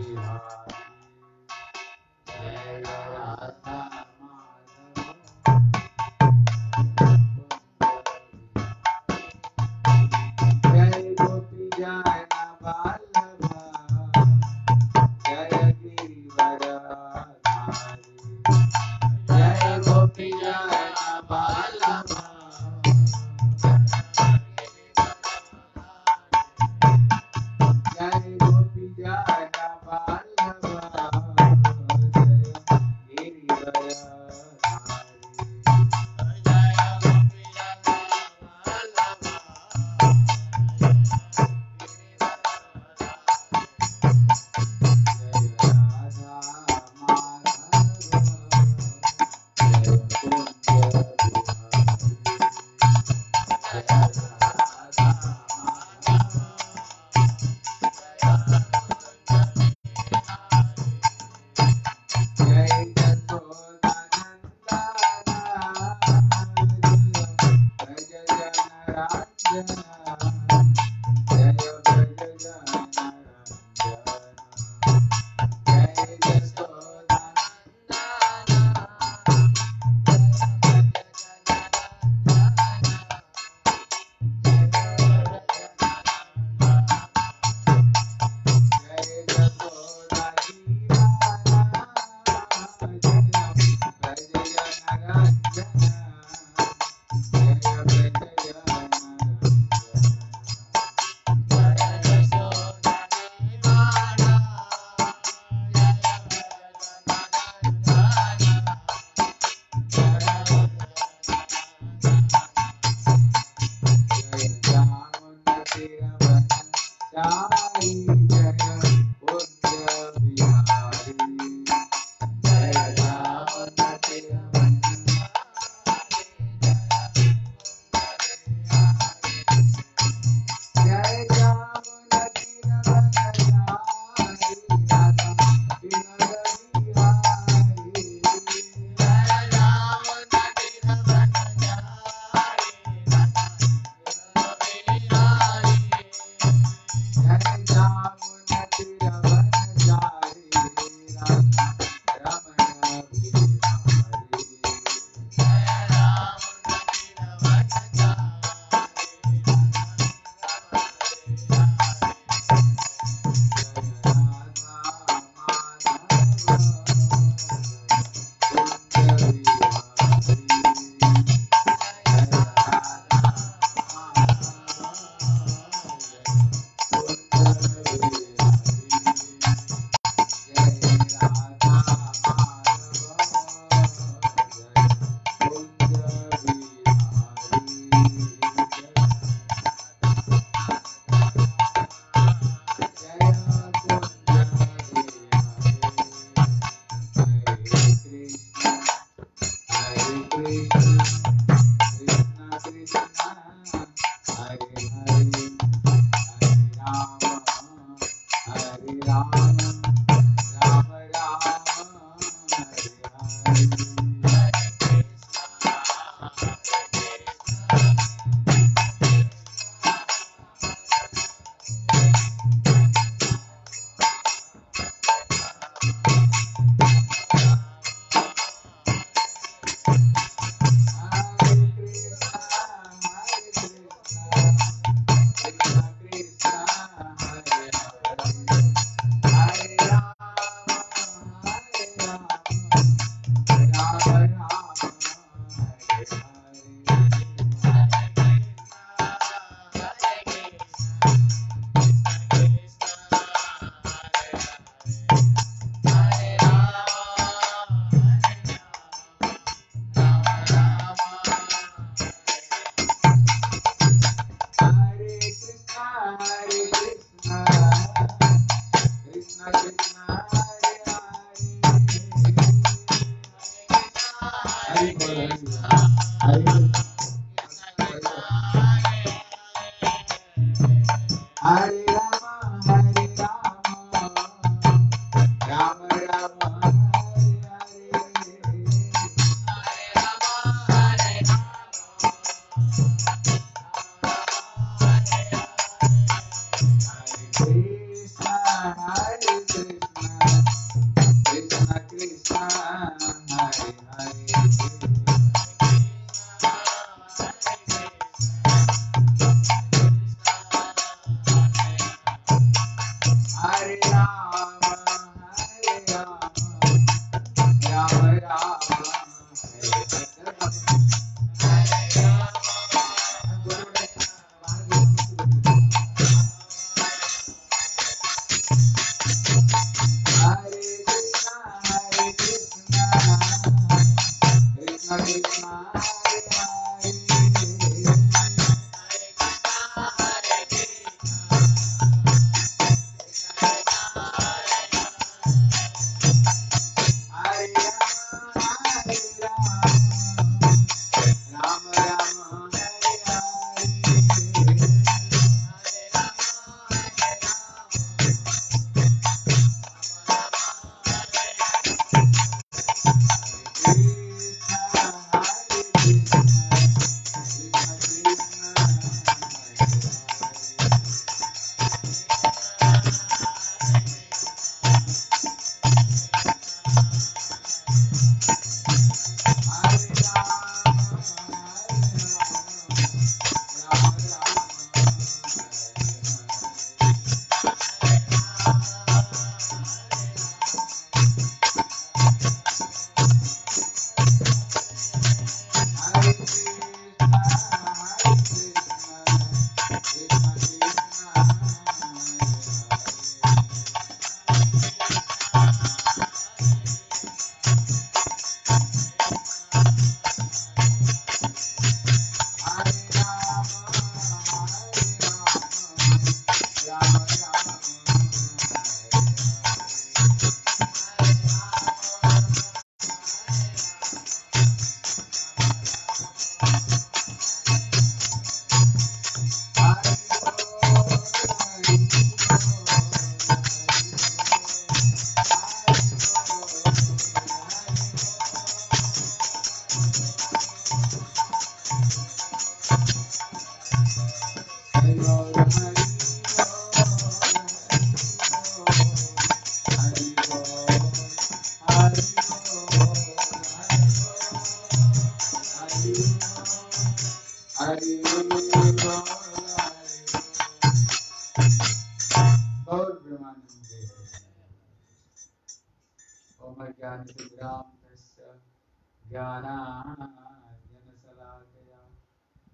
Hare Hare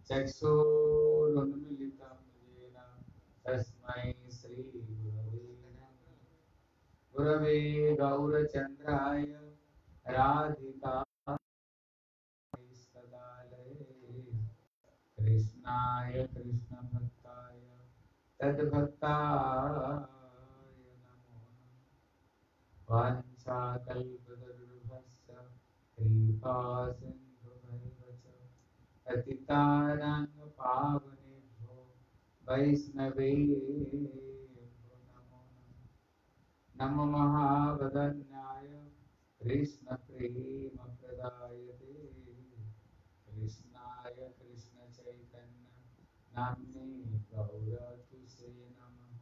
चक्षुरुन्मिलितं येन तस्मै श्रीगुरवे गुरवे गौरचन्द्राय राधिकास्तदालये कृष्णाय कृष्णभक्ताय तद्भक्ताय नमो। च पतितानां पावनेभ्यो वैष्णवेभ्यो नमो महावदन्याय। कृष्णप्रेमप्रदायते कृष्णाय कृष्णचैतन्य नाम्ने गौरतुसे नमः।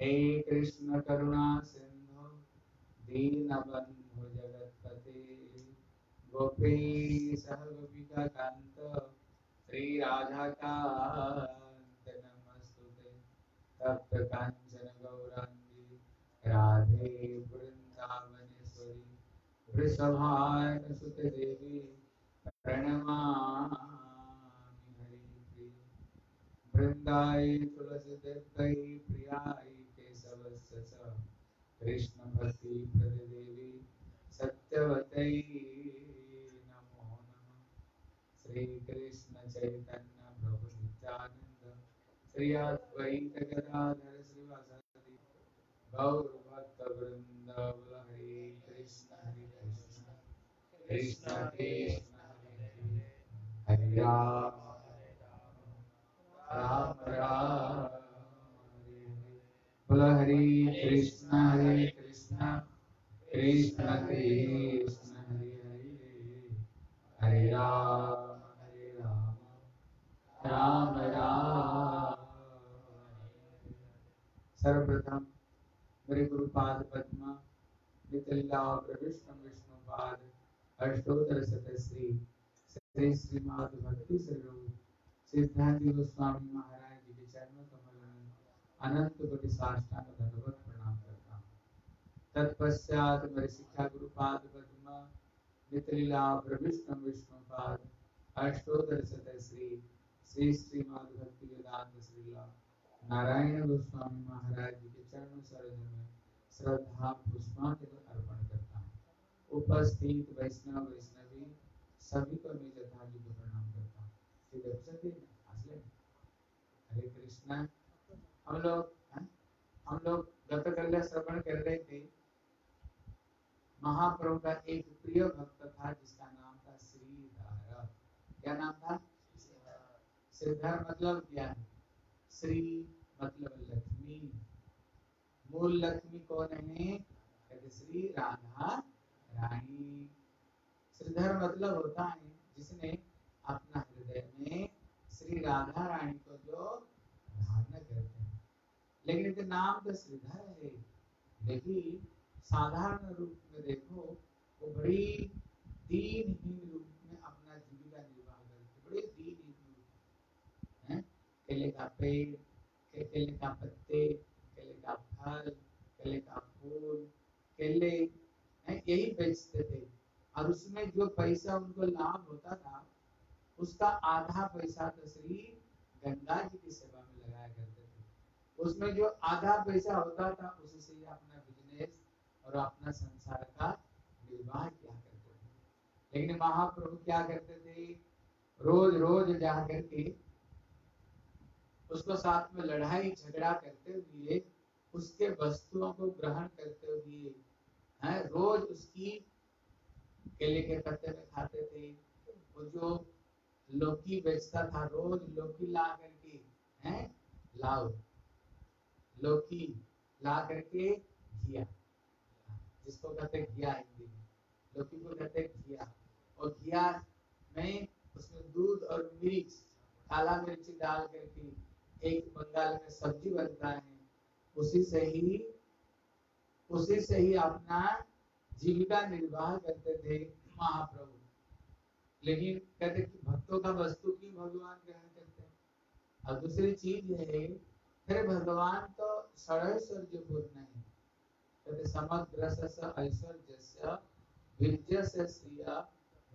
हे कृष्ण करुणा सिन्धु, दीनबन्धु राधे वृन्दावनेश्वरी, वृषभानुसुते देवी, प्रणमामि हरिप्रिये। वृन्दाय तुलसीदेव्यै प्रियाय केशवस्य च। कृष्णभक्तिप्रदेवी सत्यवतै नमो नमः श्रीकृष्ण चैतन्य प्रभु नित्यानन्द श्री अद्वैत गदाधर श्रीवासदि गौर भक्त वृंद हरे कृष्ण हरे कृष्ण कृष्ण कृष्ण हरे हरे राम राम राम बोल हरे कृष्ण हरे कृष्ण कृष्ण कृष्ण हरे हरे हरे राम राम राम सर्वप्रथम मेरे गुरुपाद पद्मा नितलीला प्रविष्णु विष्णु पाद, अष्टोत्तर शतश्री श्री श्रीमाद भक्ति स्वरूप, सिद्धांति गोस्वामी महाराज जी के चरणों कमल में अनंत कोटि साष्टांग धन्यवाद प्रणाम करता हूँ। तत्पश्चात मेरे शिक्षा गुरुपाद पद्मा नितलीला प्रविष्णु विष्णु पाद, अष्टोत्तर शतश्री श्री श्रीमाद भक्ति वेदांत श्रीला नारायण गोस्वामी महाराज जी के चरणों सरोज में श्रद्धा पुष्पांजलि अर्पण करता हूँ उपस्थित वैष्णव वैष्णवी सभी को मैं यथायोग्य प्रणाम करता हूँ है सभी हंसले हरे कृष्णा हम लोग हम लोग गतकल्य श्रवण कर रहे थे महाप्रभु का एक प्रिय भक्त था जिसका नाम था श्रीधर क्या नाम था श्रीधर मतलब है? श्री मतलब लक्ष्मी। मूल लक्ष्मी कौन है? कहते श्री राधा रानी। श्रीधर मतलब होता है जिसने अपना हृदय में श्री राधा रानी को जो धारण करते हैं। लेकिन इनका नाम तो श्रीधर है। लेकिन साधारण रूप में देखो, वो बड़ी दीनहीन रूप में अपना जीविका निर्वाह करते बड़े दीनहीन रूप हैं केले का पेड़ केले का पत्ते केले का फल केले का फूल केले यही बेचते थे। और उसमें जो पैसा, उनको लाभ होता था, उसका आधा पैसा तो श्री गंगा जी की सेवा में लगाया करते थे। उसमें जो आधा पैसा होता था उससे ही अपना बिज़नेस और अपना संसार का निर्वाह किया करते थे। लेकिन महाप्रभु क्या करते थे? रोज रोज जा करके उसको साथ में लड़ाई, झगड़ा करते हुए, उसके वस्तुओं को ग्रहण करते हुए, हैं, रोज उसकी केले के पत्ते में खाते थे। वो जो लौकी बेचता था, रोज लौकी ला करके, हैं, लाओ। लौकी ला करके घिया। जिसको कहते घिया हिंदी में लौकी को कहते घिया। और घिया में उसमें दूध और मिर्च, काला मिर्च डाल करके एक बंगाल में सब्ज़ी बनता है, उसी से ही, उसी से ही अपना जीविका निर्वाह करते थे महाप्रभु। लेकिन कहते कि भक्तों का वस्तु की भगवान ग्रहण करते हैं? और दूसरी चीज़ है, फिर भगवान तो षड़ैश्वर्य पूर्ण है। कहते समग्र ऐश्वर्य वीर्य से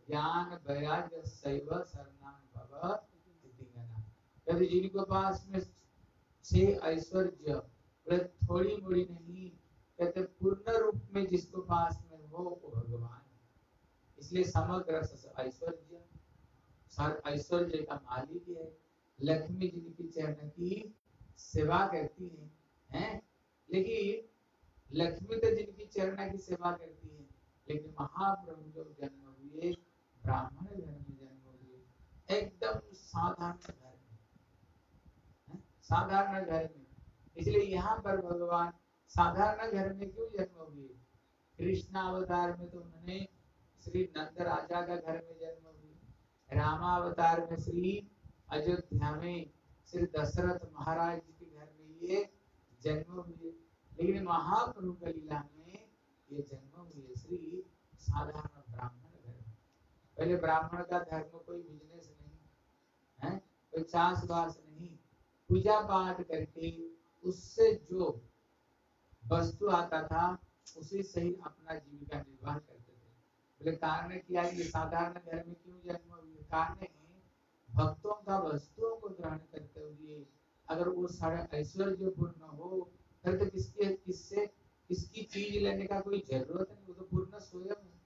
ज्ञान वैराग्य शैव शरणान भव कहते जिनको पास में छह ऐश्वर्य थोड़ी मोड़ी नहीं, कहते पूर्ण रूप में जिसको पास में हो वो भगवान इसलिए समग्र ऐश्वर्य ऐश्वर्य का मालिक है। लक्ष्मी जिनकी चरण की सेवा करती है, हैं? लेकिन लक्ष्मी तो जिनकी चरण की सेवा करती है, लेकिन महाप्रभु जो जन्म हुए, ब्राह्मण घर जन्म हुए, एकदम साधारण साधारण घर में। इसलिए यहाँ पर भगवान साधारण घर में क्यों जन्म हुए? कृष्ण अवतार में तो उन्होंने श्री नंद राजा का घर में जन्म हुए। रामावतार में श्री अयोध्या में श्री दशरथ महाराज के घर में ये जन्म हुए। लेकिन महाप्रभु का लीला में ये जन्म हुए श्री साधारण ब्राह्मण घर पहले ब्राह्मण का धर्म कोई बिज़नेस नहीं, है? कोई चाष नहीं पूजा पाठ करके उससे जो वस्तु आता था, उसी से ही अपना जीविका निर्वाह करते थे। बोले कारण क्या ये, साधारण घर में क्यों जन्म हुए? कारण भक्तों का वस्तुओं को ग्रहण करते हुए अगर वो सारा ऐश्वर्य पूर्ण हो फिर तो किसके, किससे, किसकी चीज़ लेने का कोई ज़रूरत नहीं, वो तो पूर्ण स्वयं है।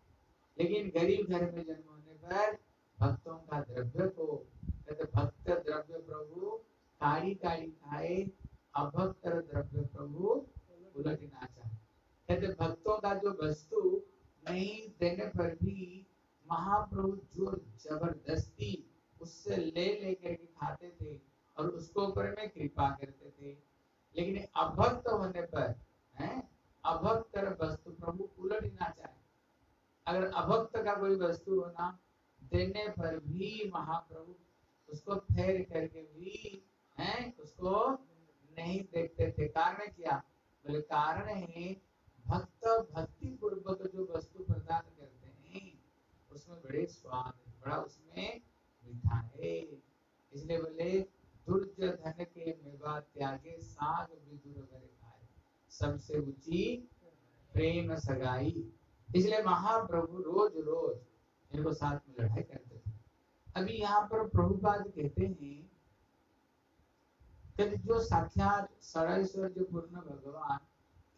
लेकिन गरीब घर में जन्म होने पर भक्तों का द्रव्य को, कहते, भक्त द्रव्य प्रभु काड़ी काड़ी खाए अभक्त द्रव्य प्रभु उलटना चाहे। कहते, भक्तों का जो वस्तु नहीं देने पर भी महाप्रभु जो ज़बरदस्ती उससे ले लेकर के खाते थे और उसको ऊपर में कृपा करते थे। लेकिन अभक्त होने पर, हैं अभक्त वस्तु प्रभु उलट ना चाहे। अगर अभक्त का कोई वस्तु होना, देने पर भी महाप्रभु उसको फेर करके भी हैं, उसको नहीं देखते थे। कारण क्या? बोले, कारण है, भक्त भक्ति पूर्वक जो वस्तु प्रदान करते हैं, उसमें बड़े स्वाद बड़ा उसमें मीठा है। इसलिए बोले दुर्जधन के मेवा त्यागे, साग विदुर घर खाए। सबसे ऊँची प्रेम सगाई। इसलिए महाप्रभु रोज रोज इनको साथ में लड़ाई करते थे। अभी यहाँ पर प्रभुपाद कहते हैं कि जो साक्षात सड़ेश्वर जो पूर्ण भगवान,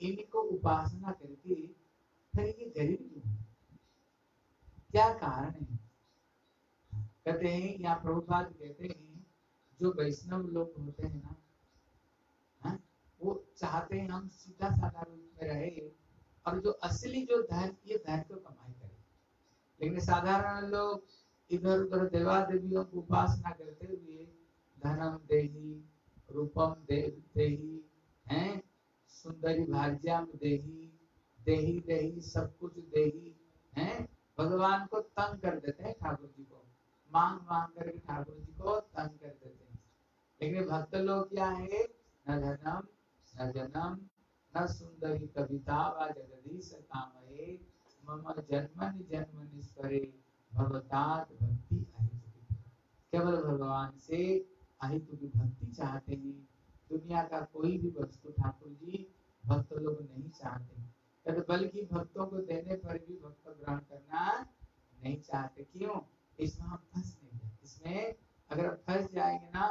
इनको उपासना करके फिर ये गरीब क्यों क्या कारण है कहते हैं यहाँ प्रभुपाद कहते हैं, जो वैष्णव लोग होते हैं ना, हा? वो चाहते हैं हम सीधा साधा रूप में रहे, और जो असली जो धन, ये धन को कमाई करे लेकिन साधारण लोग इधर उधर देवा देवियों को उपासना करते हुए धनम देही रूपम दे देही, हैं? सुंदरी भाज्याम देही देही देही, सब कुछ देही, हैं? भगवान को तंग कर देते हैं ठाकुर जी को। मांग मांग करके ठाकुर जी को तंग कर देते हैं। लेकिन भक्त लोग क्या है? न धनम, न जनम, न सुंदरी कविता व जगदीश कामये, मम जन्मनि जन्मनि स्वरे भवतात भक्ति केवल भगवान से अहितु की भक्ति चाहते हैं। दुनिया का कोई भी वस्तु ठाकुर जी, भक्त लोग नहीं चाहते। बल्कि भक्तों को देने पर भी भक्त ग्रहण करना नहीं चाहते। क्यों? इसमें हम फंस नहीं जाए इसमें अगर फंस जाएँगे ना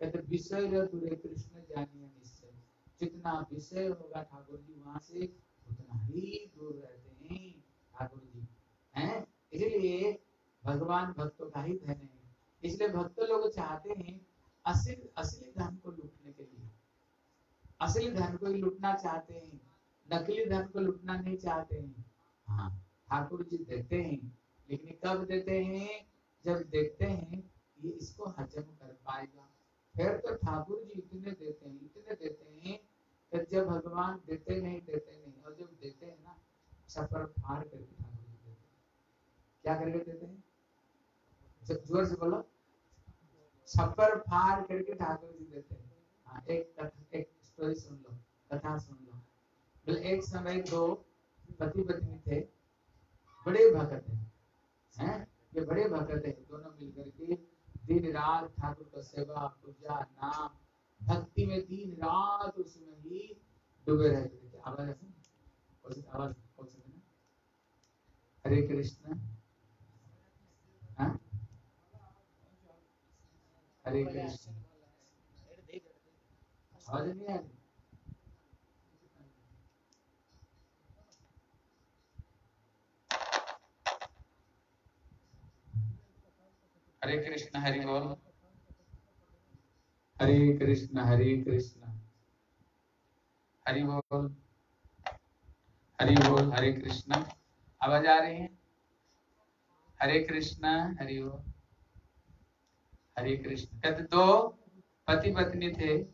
कहते विषय दूरे कृष्ण जानिए निश्चय। जितना विषय होगा ठाकुर जी, वहाँ से उतना ही दूर रहते हैं ठाकुर जी। हैं? इसलिए भगवान भक्तों का ही धन है। इसलिए भक्त लोग चाहते हैं असली असली धन को लूटने के लिए। असली धन को ही लूटना चाहते हैं, नकली धन को लूटना नहीं चाहते हैं। हाँ ठाकुर जी देते हैं, लेकिन कब देते हैं? जब देखते हैं ये इसको हजम कर पाएगा। फिर तो ठाकुर जी इतने देते हैं, इतने देते हैं, फिर जब भगवान देते नहीं देते नहीं, और जब देते हैं ना सफ़र फाड़ करके ठाकुर जी देते हैं। क्या करके देते हैं? जब ज़ोर से बोलो। छप्पर फाड़ करके ठाकुर जी देते हैं। हाँ एक एक स्टोरी सुन लो, कथा सुन लो। बोले एक समय दो पति पत्नी थे, बड़े भक्त हैं हैं? ये बड़े भक्त है, दोनों मिलकर के दिन रात ठाकुर का सेवा, पूजा, नाम, भक्ति में दिन रात उसमें ही डूबे रहते थे। आवाज़ आवाज़ हरे कृष्ण। हाँ? हरे कृष्ण आवाज़ नहीं आ रही। हरे कृष्ण हरि बोल। हरे कृष्ण हरे कृष्ण। हरि बोल। हरि बोल हरे कृष्ण। आवाज़ आ रही है? हरे कृष्ण हरि बोल। हरे कृष्ण। कहते दो पति पत्नी थे।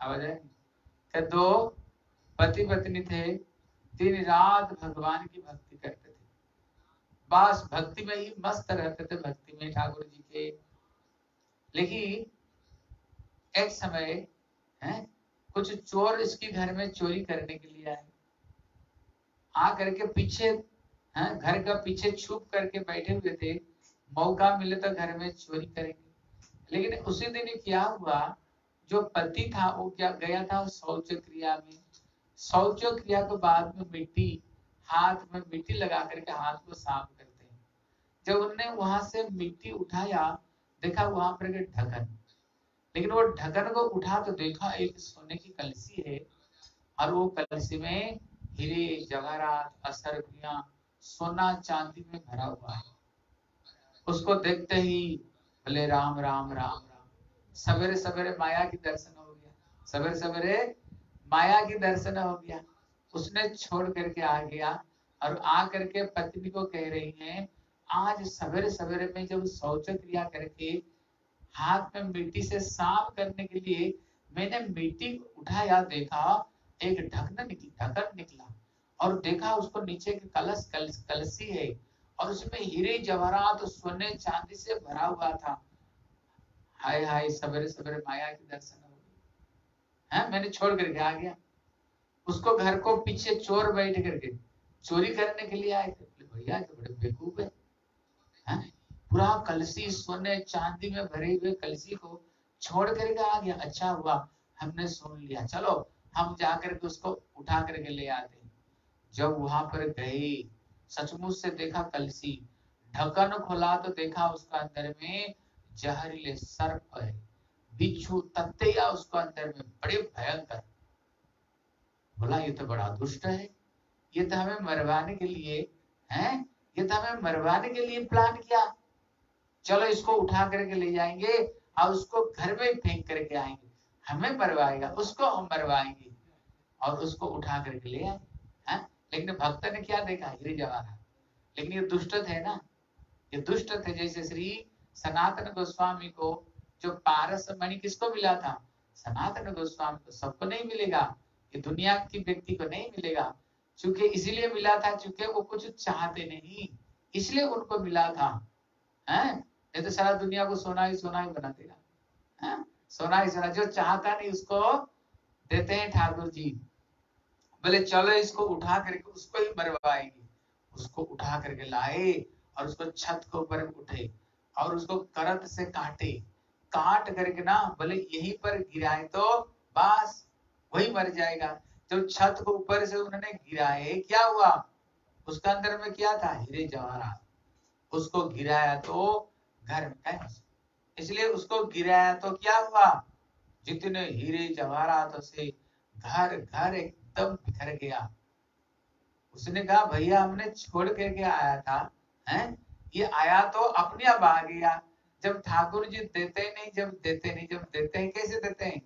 आवाज़ है कहते दो पति पत्नी थे, दिन रात भगवान की भक्ति करते थे। बस भक्ति में ही मस्त रहते थे, भक्ति में ठाकुर जी के। लेकिन एक समय, है, कुछ चोर इसके घर में चोरी करने के लिए आए। आ करके पीछे, है, घर का पीछे छुप करके बैठे हुए थे। मौका मिले तो घर में चोरी करेंगे। लेकिन उसी दिन क्या हुआ? जो पति था, वो क्या गया था शौच क्रिया में? शौच क्रिया के बाद में मिट्टी, हाथ में मिट्टी लगा करके हाथ को साफ़ करते हैं। जब उन्होंने वहाँ से मिट्टी उठाया, देखा वहाँ पर ढकन। लेकिन वो ढकन को उठा तो देखा, एक सोने की कलसी है और वो कलसी में हीरे, जवाहरात असरफिया सोना चांदी में भरा हुआ है। उसको देखते ही बोले राम राम राम। राम सवेरे सवेरे माया की दर्शन हो गया। सवेरे सवेरे माया की दर्शन हो गया। उसने छोड़ करके आ गया और आ करके पत्नी को कह रही है आज सवेरे सवेरे में जब शौच क्रिया करके हाथ में मिट्टी से साफ़ करने के लिए मैंने मिट्टी उठाया देखा एक ढकन निकली ढकन निकला और देखा उसको नीचे के कलश कल, कलसी है। और उसमें हीरे जवाहरात सोने चांदी से भरा हुआ था। हाय हाय सवेरे सवेरे माया की दर्शन हो गई है, मैंने छोड़ करके आ गया। उसको घर को पीछे चोर बैठ करके, चोरी करने के लिए आए थे। भैया तो बड़े बेकूफ है? पूरा कलसी सोने चांदी में भरे हुए कलसी को छोड़ करके आ गया। अच्छा हुआ, हमने सुन लिया। चलो, हम जाकर के उसको उठा करके ले आते जब वहाँ पर गए सचमुच से देखा कलसी। ढक्कन खोला तो देखा उसका अंदर में जहरीले सर्प है। बिच्छू तत्या उसको अंदर में, बड़े भयंकर। बोला, ये तो बड़ा दुष्ट है। ये तो हमें मरवाने के लिए, है? ये तो हमें मरवाने के लिए प्लान किया। चलो इसको उठा करके ले जाएँगे और उसको घर में फेंक करके आएँगे। हमें मरवाएगा, उसको हम मरवाएँगे। और उसको उठा करके ले आए है लेकिन भक्त ने क्या देखा? हीरे जवाहर लेकिन ये दुष्ट थे ना? ये दुष्ट थे जैसे श्री सनातन गोस्वामी को जो पारस मणि किसको मिला था? सनातन गोस्वामी को सबको नहीं मिलेगा। ये दुनिया की व्यक्ति को नहीं मिलेगा। चूँकि इसीलिए मिला था, चूँकि वो कुछ चाहते नहीं। इसलिए उनको मिला था। है? तो सारा दुनिया को सोना ही सोना ही बना देगा। है? सोना ही सोना जो चाहता नहीं, उसको देते हैं ठाकुर जी। बोले चलो इसको उठा करके उसको ही मरवाएँगे। उसको उठा करके लाए और उसको छत के ऊपर उठे और उसको करत से काटे। काट करके ना बोले यहीं पर गिराए तो बस वही मर जाएगा। जब छत को ऊपर से उन्होंने गिराए, क्या हुआ? उसका अंदर में क्या था? हीरे जवाहरात उसको गिराया तो घर में इसलिए उसको गिराया तो क्या हुआ? जितने हीरे जवाहरात से घर घर एकदम बिखर गया। उसने कहा, भैया, हमने छोड़ करके आया था, हैं? ये आया तो अपने आप आ गया। जब ठाकुर जी देते नहीं, जब देते नहीं, जब देते हैं, कैसे देते हैं?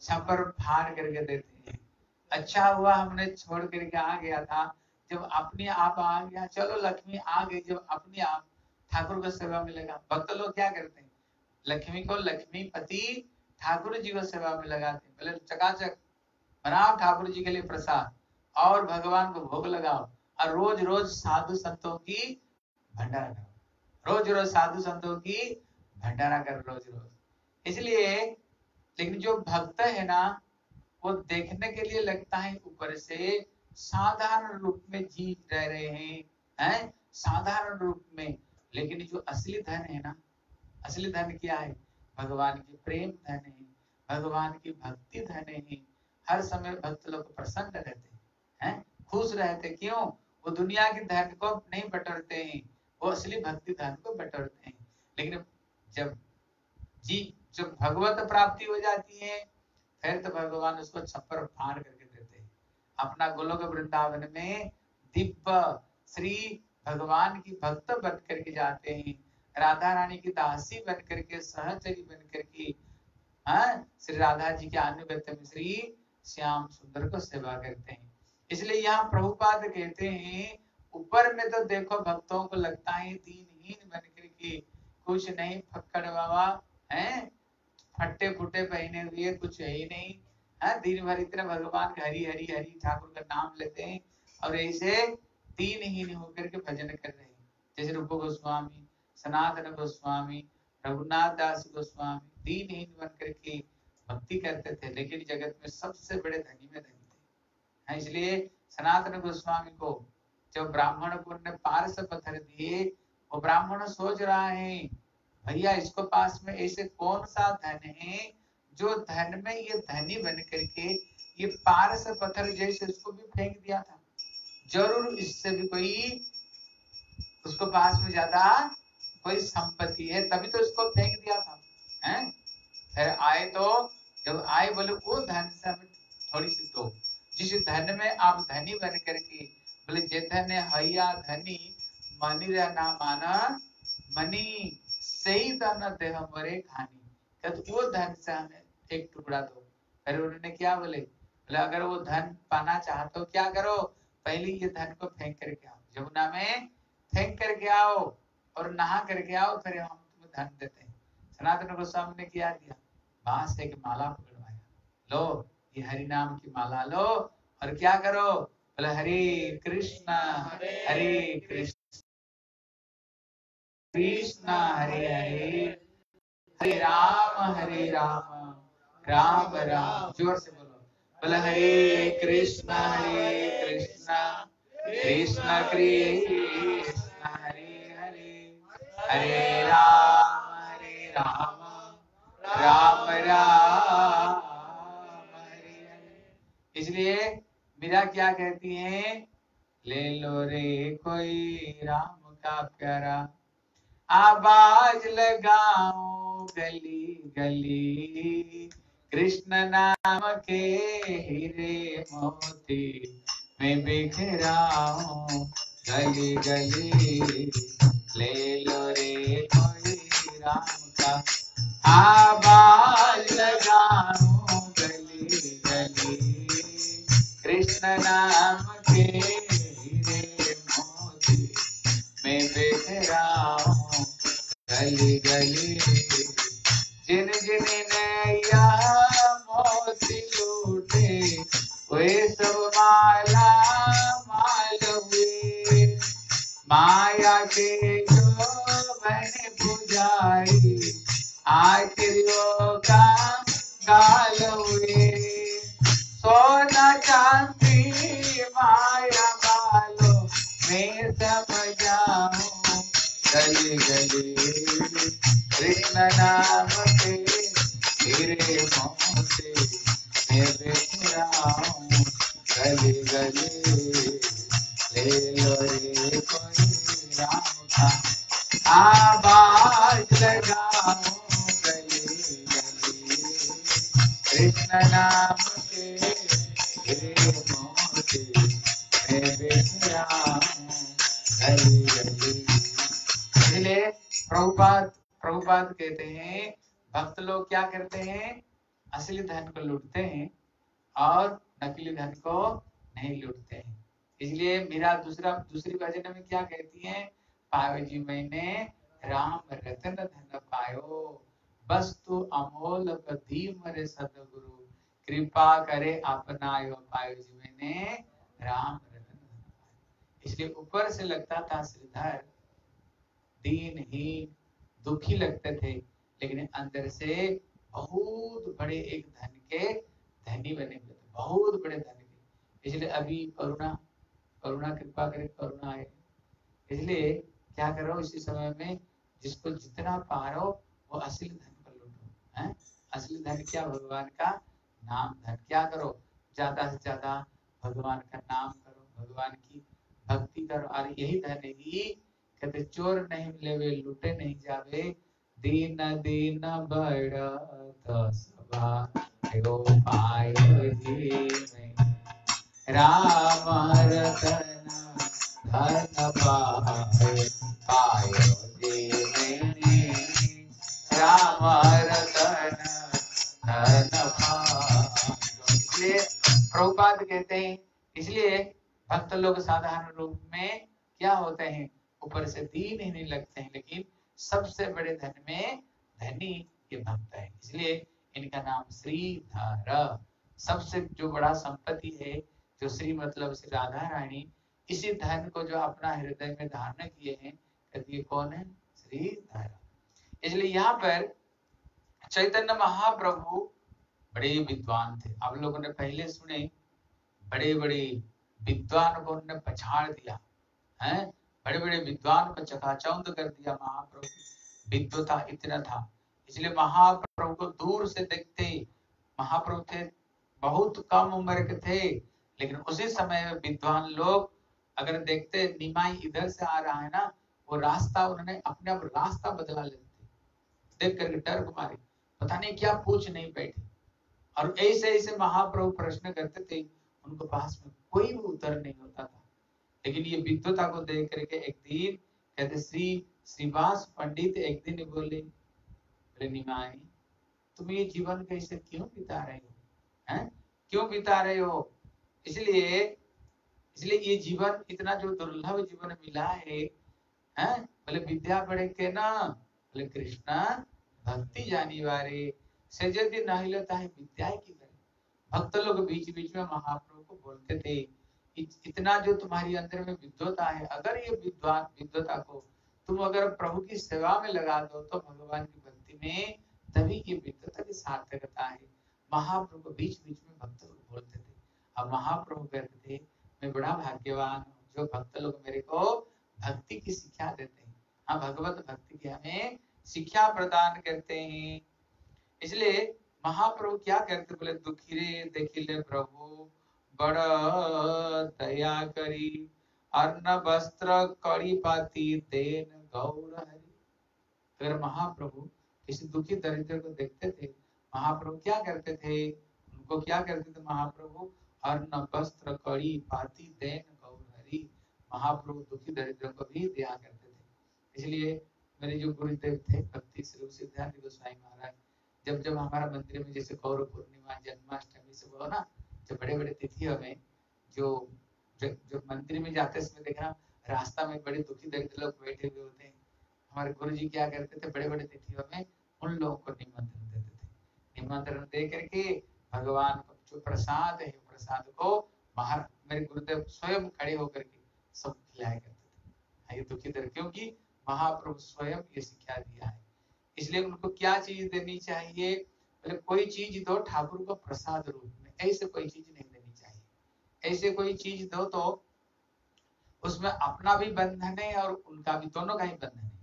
छपर फाड़ करके देते हैं। अच्छा हुआ हमने छोड़ करके आ गया था। जब अपने आप आ गया, चलो लक्ष्मी आ गई, जब अपने आप ठाकुर को सेवा मिलेगा। भक्त लोग क्या करते हैं? लक्ष्मी को लक्ष्मी पति ठाकुर जी को सेवा में लगाते हैं। बोले, चकाचक बनाओ ठाकुर जी के लिए प्रसाद और भगवान को भोग लगाओ और रोज रोज साधु संतों की भंडारा करो। रोज रोज साधु संतों की भंडारा करो रोज रोज इसलिए लेकिन जो भक्त है ना, वो देखने के लिए लगता है ऊपर से साधारण रूप में जी रह रहे हैं हैं? साधारण रूप में। लेकिन जो असली धन है ना, असली धन क्या है? भगवान की प्रेम धन है, भगवान की भक्ति धन है। हर समय भक्त लोग प्रसन्न रहते हैं। खुश रहते क्यों? वो दुनिया के धन को नहीं बटोरते हैं। वो असली भक्ति धन को बटोरते हैं। लेकिन जब जी, जब भगवत प्राप्ति हो जाती है, फिर तो भगवान उसको छप्पर फाड़ करके देते हैं। अपना गोलोक वृंदावन में दिव्य श्री भगवान की भक्त बन करके जाते हैं। राधा रानी की दासी बन करके, सहचरी बन करके हाँ? श्री राधा जी के अनुगत्य में श्री श्याम सुंदर को सेवा करते हैं। इसलिए यहाँ प्रभुपाद कहते हैं, ऊपर में तो देखो भक्तों को लगता है दीनहीन बन करके कुछ नहीं, फक्कड़ बाबा, है? फट्टे फुटे पहने हुए कुछ है ही नहीं। है, दिन भर इतना भगवान हरी हरी हरी ठाकुर का नाम लेते हैं और ऐसे दीनहीन होकर के भजन कर रहे हैं। जैसे रूप गोस्वामी, सनातन गोस्वामी, रघुनाथ दास गोस्वामी, दीनहीन बन करके भक्ति करते थे लेकिन जगत में सबसे बड़े धनी में धनी थे। हाँ, इसलिए सनातन गोस्वामी को जब ब्राह्मण को ने पारस पत्थर दिए वो ब्राह्मण सोच रहा है भैया इसको पास में ऐसे कौन सा धन है जो धन में ये धनी बन करके ये पारस पत्थर जैसे उसको भी फेंक दिया था? ज़रूर इससे भी कोई उसको पास में ज़्यादा कोई संपत्ति है तभी तो उसको फेंक दिया था। हैं फिर आए तो जब आए बोले वो धन से हमें थोड़ी सी दो। जिस धन में आप धनी बन करके, बोले जे धन हैया धनी, मनी ना माना मनी, सही धन दे हमारे खानी तो वो धन से हमें एक टुकड़ा दो। फिर उन्होंने क्या बोले? बोले, अगर वो धन पाना चाहते हो क्या करो? पहले ये धन को फेंक करके आओ। यमुना में फेंक करके आओ और नहा करके आओ, फिर हम तुम्हें धन देते हैं। सनातन गोस्वामी ने क्या किया बाँस एक माला पकड़वाया? लो, ये हरि नाम की माला लो, और क्या करो? बोले, हरे कृष्ण हरे कृष्ण कृष्ण, हरे हरे हरे राम हरे राम राम राम. ज़ोर से बोलो। बोले, हरे कृष्ण हरे कृष्ण कृष्ण कृष्ण, हरे हरे हरे राम हरे राम राम राम। इसलिए मीरा क्या कहती है? ले लो रे कोई राम का प्यारा। आवाज़ लगाओ गली गली। कृष्ण नाम के हीरे मोती मैं बिखराऊं गली गली। ले लगाऊँ गली कृष्ण नाम के हीरे मोती मैं बिखराऊं गली गली। को लूटते हैं और नकली धन को नहीं लूटते हैं। इसलिए मेरा दूसरा, दूसरी भजन में क्या कहती है? पायो जी मैंने राम रतन धन पायो, वस्तु अमोल मरे सदगुरु, कृपा करे अपनायो पायो जी मैंने राम रतन धन इसलिए ऊपर से लगता था श्रीधर दीन ही दुखी लगते थे, लेकिन अंदर से बहुत बड़े एक धन के धनी बने हुए थे, बहुत बड़े धन के इसलिए अभी करुणा करुणा कृपा करे, करुणा आए। इसलिए क्या करो इसी समय में जिसको जितना पारो, वो असली धन पर लूटो, है? असली धन क्या? भगवान का नाम धन। क्या करो? ज़्यादा से ज़्यादा भगवान का नाम करो, भगवान की भक्ति करो। और यही धन ही कहते, चोर नहीं मिले वे लुटे नहीं जावे। दीन दीन बड़ा सभा पाय राम रतन धन पाय पाय राम रतन धन इसलिए प्रभुपाद कहते हैं, इसलिए भक्त लोग साधारण रूप में क्या होते हैं? ऊपर से दीन ही नहीं लगते हैं, लेकिन सबसे बड़े धन में धनी ये भक्त है। इसलिए इनका नाम श्रीधर सबसे जो बड़ा संपत्ति है, जो श्री मतलब श्री राधा रानी, इसी धन को जो अपना हृदय में धारण किए हैं कहती कौन है? श्रीधर इसलिए यहाँ पर चैतन्य महाप्रभु बड़े विद्वान थे। आप लोगों ने पहले सुने बड़े बड़े विद्वान को उन्होंने पछाड़ दिया, है? बड़े बड़े विद्वान को चकाचौंध कर दिया महाप्रभु। विद्वता इतना था। इसलिए महाप्रभु को दूर से देखते महाप्रभु थे, बहुत कम उम्र के थे, लेकिन उसी समय विद्वान लोग अगर देखते, निमाई इधर से आ रहा है ना, वो रास्ता उन्होंने अपने आप रास्ता बदला लेते देख करके डर कुमारी, पता नहीं क्या पूछ नहीं बैठे। और ऐसे ऐसे महाप्रभु प्रश्न करते थे, उनको पास में कोई भी उत्तर नहीं होता था। लेकिन ये विद्वता को देख करके एक दिन कहते, श्री, श्रीवास पंडित एक दिन बोले बोले तुम ये जीवन कैसे क्यों बिता रहे हो? हैं? क्यों बिता रहे हो? इसलिए इसलिए ये जीवन, इतना जो दुर्लभ जीवन मिला है, हैं? बोले विद्या पढ़े के ना बोले कृष्णा भक्ति जानी वारे से यदि नहीं लेता है विद्या की भक्त लोग बीच बीच में महाप्रभु को बोलते थे इतना जो तुम्हारी अंदर में विद्वता है, अगर ये विद्वान, विद्वता को तुम अगर प्रभु की सेवा में लगा दो तो भगवान की में तभी ये विद्वता की सार्थकता है। महाप्रभु बीच बीच में भक्त लोग बोलते थे। अब महाप्रभु कहते थे, मैं बड़ा भाग्यवान हूँ, जो भक्त लोग मेरे को भक्ति की शिक्षा देते हैं। हाँ भगवत भक्ति की हमें शिक्षा प्रदान करते हैं। इसलिए महाप्रभु क्या करते बोले, दुखी रे देखिले प्रभु, बड़ दया करी, अन्न, वस्त्र, कड़ी, पाती, देन, गौर हरि। अगर महाप्रभु किसी दुखी दरिद्र को देखते थे महाप्रभु क्या करते थे? उनको क्या करते थे महाप्रभु? अन्न वस्त्र कड़ी पाती देन गौर हरि महाप्रभु दुखी दरिद्र को भी दिया करते थे। इसलिए मेरे जो गुरुदेव थे भक्ति श्री सिद्धार्थ गोस्वामी महाराज जब जब हमारा मंदिर में जैसे गौरव पूर्णिमा जन्माष्टमी सब हो ना जो बड़े बड़े तिथियों में जो जो, जो मंदिर में जाते समय देखना रास्ता में बड़े दुखी दरिद्र लोग बैठे हुए होते हैं। हमारे गुरु जी क्या करते थे बड़े बड़े तिथियों में उन लोगों को निमंत्रण देते थे। निमंत्रण दे करके भगवान को जो प्रसाद है प्रसाद को महार मेरे गुरुदेव स्वयं खड़े होकर के सब खिलाया करते थे। ये दुखी दर क्योंकि महाप्रभु स्वयं ये शिक्षा दिया है। इसलिए उनको क्या चीज़ देनी चाहिए? कोई चीज़ दो ठाकुर को प्रसाद रूप में, ऐसे कोई चीज़ नहीं देनी चाहिए। ऐसे कोई चीज़ दो तो उसमें अपना भी बंधन है और उनका भी, दोनों का ही बंधन है।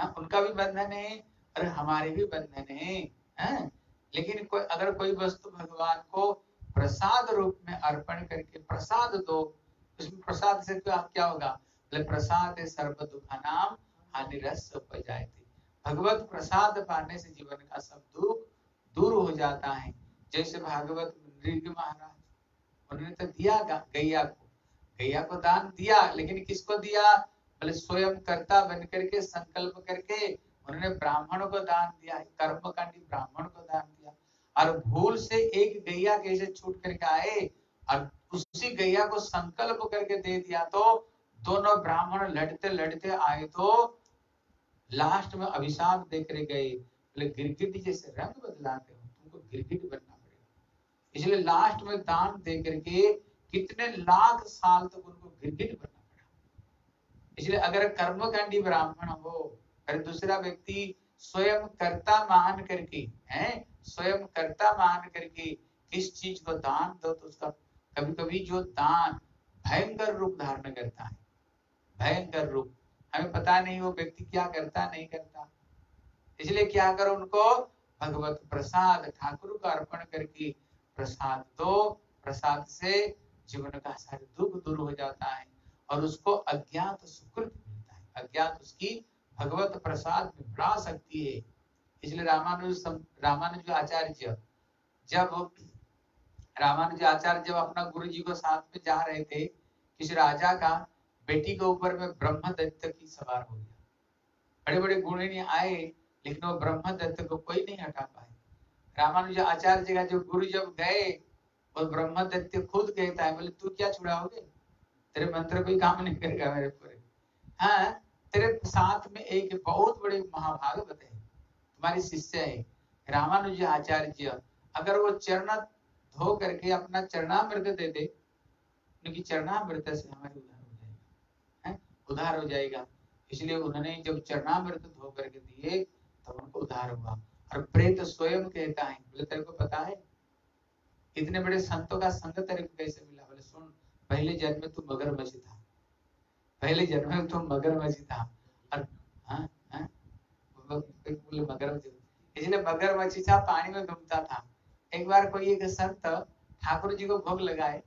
हाँ, उनका भी बंधन है और हमारे भी बंधन है हाँ? लेकिन कोई अगर कोई वस्तु भगवान को प्रसाद रूप में अर्पण करके प्रसाद दो उसमें प्रसाद से तो क्या होगा? बोले प्रसाद सर्व दुखा नाम हानि रस भगवत प्रसाद पाने से जीवन का सब दुख दूर हो जाता है। जैसे भागवत महाराज उन्होंने तो दिया गैया को। गैया को दान दिया लेकिन किसको दिया? स्वयं कर्ता बन करके संकल्प करके उन्होंने ब्राह्मण को दान दिया, कर्मकांडी ब्राह्मण को दान दिया। और भूल से एक गैया कैसे छूट करके आए, और उसी गैया को संकल्प करके दे दिया तो दोनों ब्राह्मण लड़ते लड़ते आए तो लास्ट में अभिशाप देख रहे गए। बोले, गिरगिट जैसे रंग बदलाते हो, तुमको गिरगिट बनना पड़ेगा। इसलिए लास्ट में दान दे करके कितने लाख साल तक उनको गिरगिट पड़ा इसलिए अगर कर्मकांडी ब्राह्मण हो, अगर दूसरा व्यक्ति स्वयं कर्ता मान करके, है, स्वयं कर्ता मान करके किस चीज़ को दान दो तो उसका कभी कभी जो दान भयंकर रूप धारण करता है, भयंकर रूप। हमें पता नहीं वो व्यक्ति क्या करता, नहीं करता। इसलिए क्या करो उनको? भगवत प्रसाद, ठाकुर को अर्पण करके प्रसाद दो, प्रसाद से जीवन का सारे दुख दूर हो जाता है। और उसको अज्ञात सुकृत मिलता है। अज्ञात उसकी भगवत प्रसाद में बढ़ा सकती है। इसलिए रामानुज रामानुज आचार्य जब रामानुज आचार्य जब अपना गुरु जी को साथ में जा रहे थे, किसी राजा का बेटी के ऊपर में ब्रह्म दत्त की सवार हो गया। बड़े बड़े गुणी आए, लेकिन वो ब्रह्म दत्त को कोई नहीं हटा पाए। रामानुज आचार्य का जो गुरु जब गए, वो ब्रह्म दत्त खुद कहता है, बोले, तू क्या छुड़ाओगे? तेरे मंत्र कोई काम नहीं करेगा मेरे पूरे। हाँ तेरे साथ में एक बहुत बड़े महाभागवत है तुम्हारी शिष्य है, रामानुज आचार्य अगर वो चरण धो करके अपना चरणामृत दे दे, उनकी चरणामृत से हमारी उधार हो जाएगा। है उधार हो जाएगा। इसलिए उन्होंने जब चरणामृत धो करके दिए, तब तो उनको उधार हुआ। और प्रेत स्वयं कहता है, बोले, तेरे को पता है? इतने बड़े संतों का संग तेरे को कैसे मिला? पहले जन्म में तू मगरमच्छी था। पहले जन्म में तू मगरमच्छी था। और हाँ हाँ मगरमच्छी इसलिए मगरमच्छी था, पानी में घूमता था। एक बार कोई एक संत ठाकुर जी को भोग लगाए।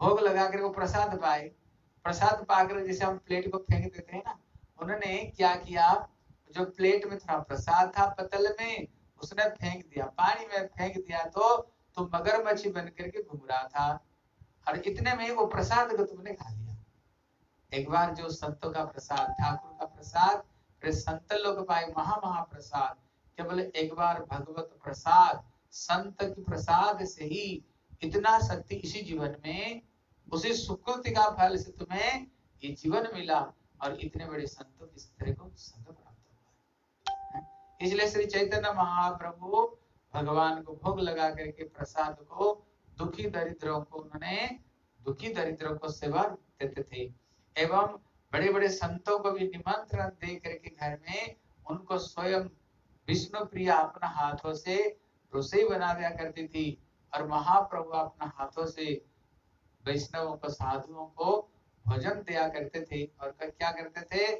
भोग लगा कर वो प्रसाद पाए। प्रसाद पाकर जैसे हम प्लेट को फेंक देते हैं ना, उन्होंने क्या किया? जो प्लेट में थोड़ा प्रसाद था पतल में, उसने फेंक दिया। पानी में फेंक दिया तो तो मगरमच्छी बन करके घूम रहा था। और इतने में वो प्रसाद को तुमने खा लिया। एक बार जो संतों का प्रसाद, ठाकुर का प्रसाद, फिर संत लोग पाए महा महाप्रसाद केवल एक बार भगवत प्रसाद, संत की प्रसाद से ही इतना शक्ति इसी जीवन में, उसी सुकृति का फल से तुम्हें ये जीवन मिला और इतने बड़े संतों की तरह को संत प्राप्त हुआ। इसलिए श्री चैतन्य महाप्रभु भगवान को भोग लगा करके प्रसाद को दुखी दरिद्रों को उन्होंने, दुखी दरिद्रों को सेवा देते थे। एवं बड़े बड़े संतों को भी निमंत्रण दे करके घर में उनको स्वयं विष्णु प्रिया अपना हाथों से रसोई बना दिया करती थी और महाप्रभु अपना हाथों से वैष्णवों को, साधुओं को भोजन दिया करते थे। और क्या करते थे?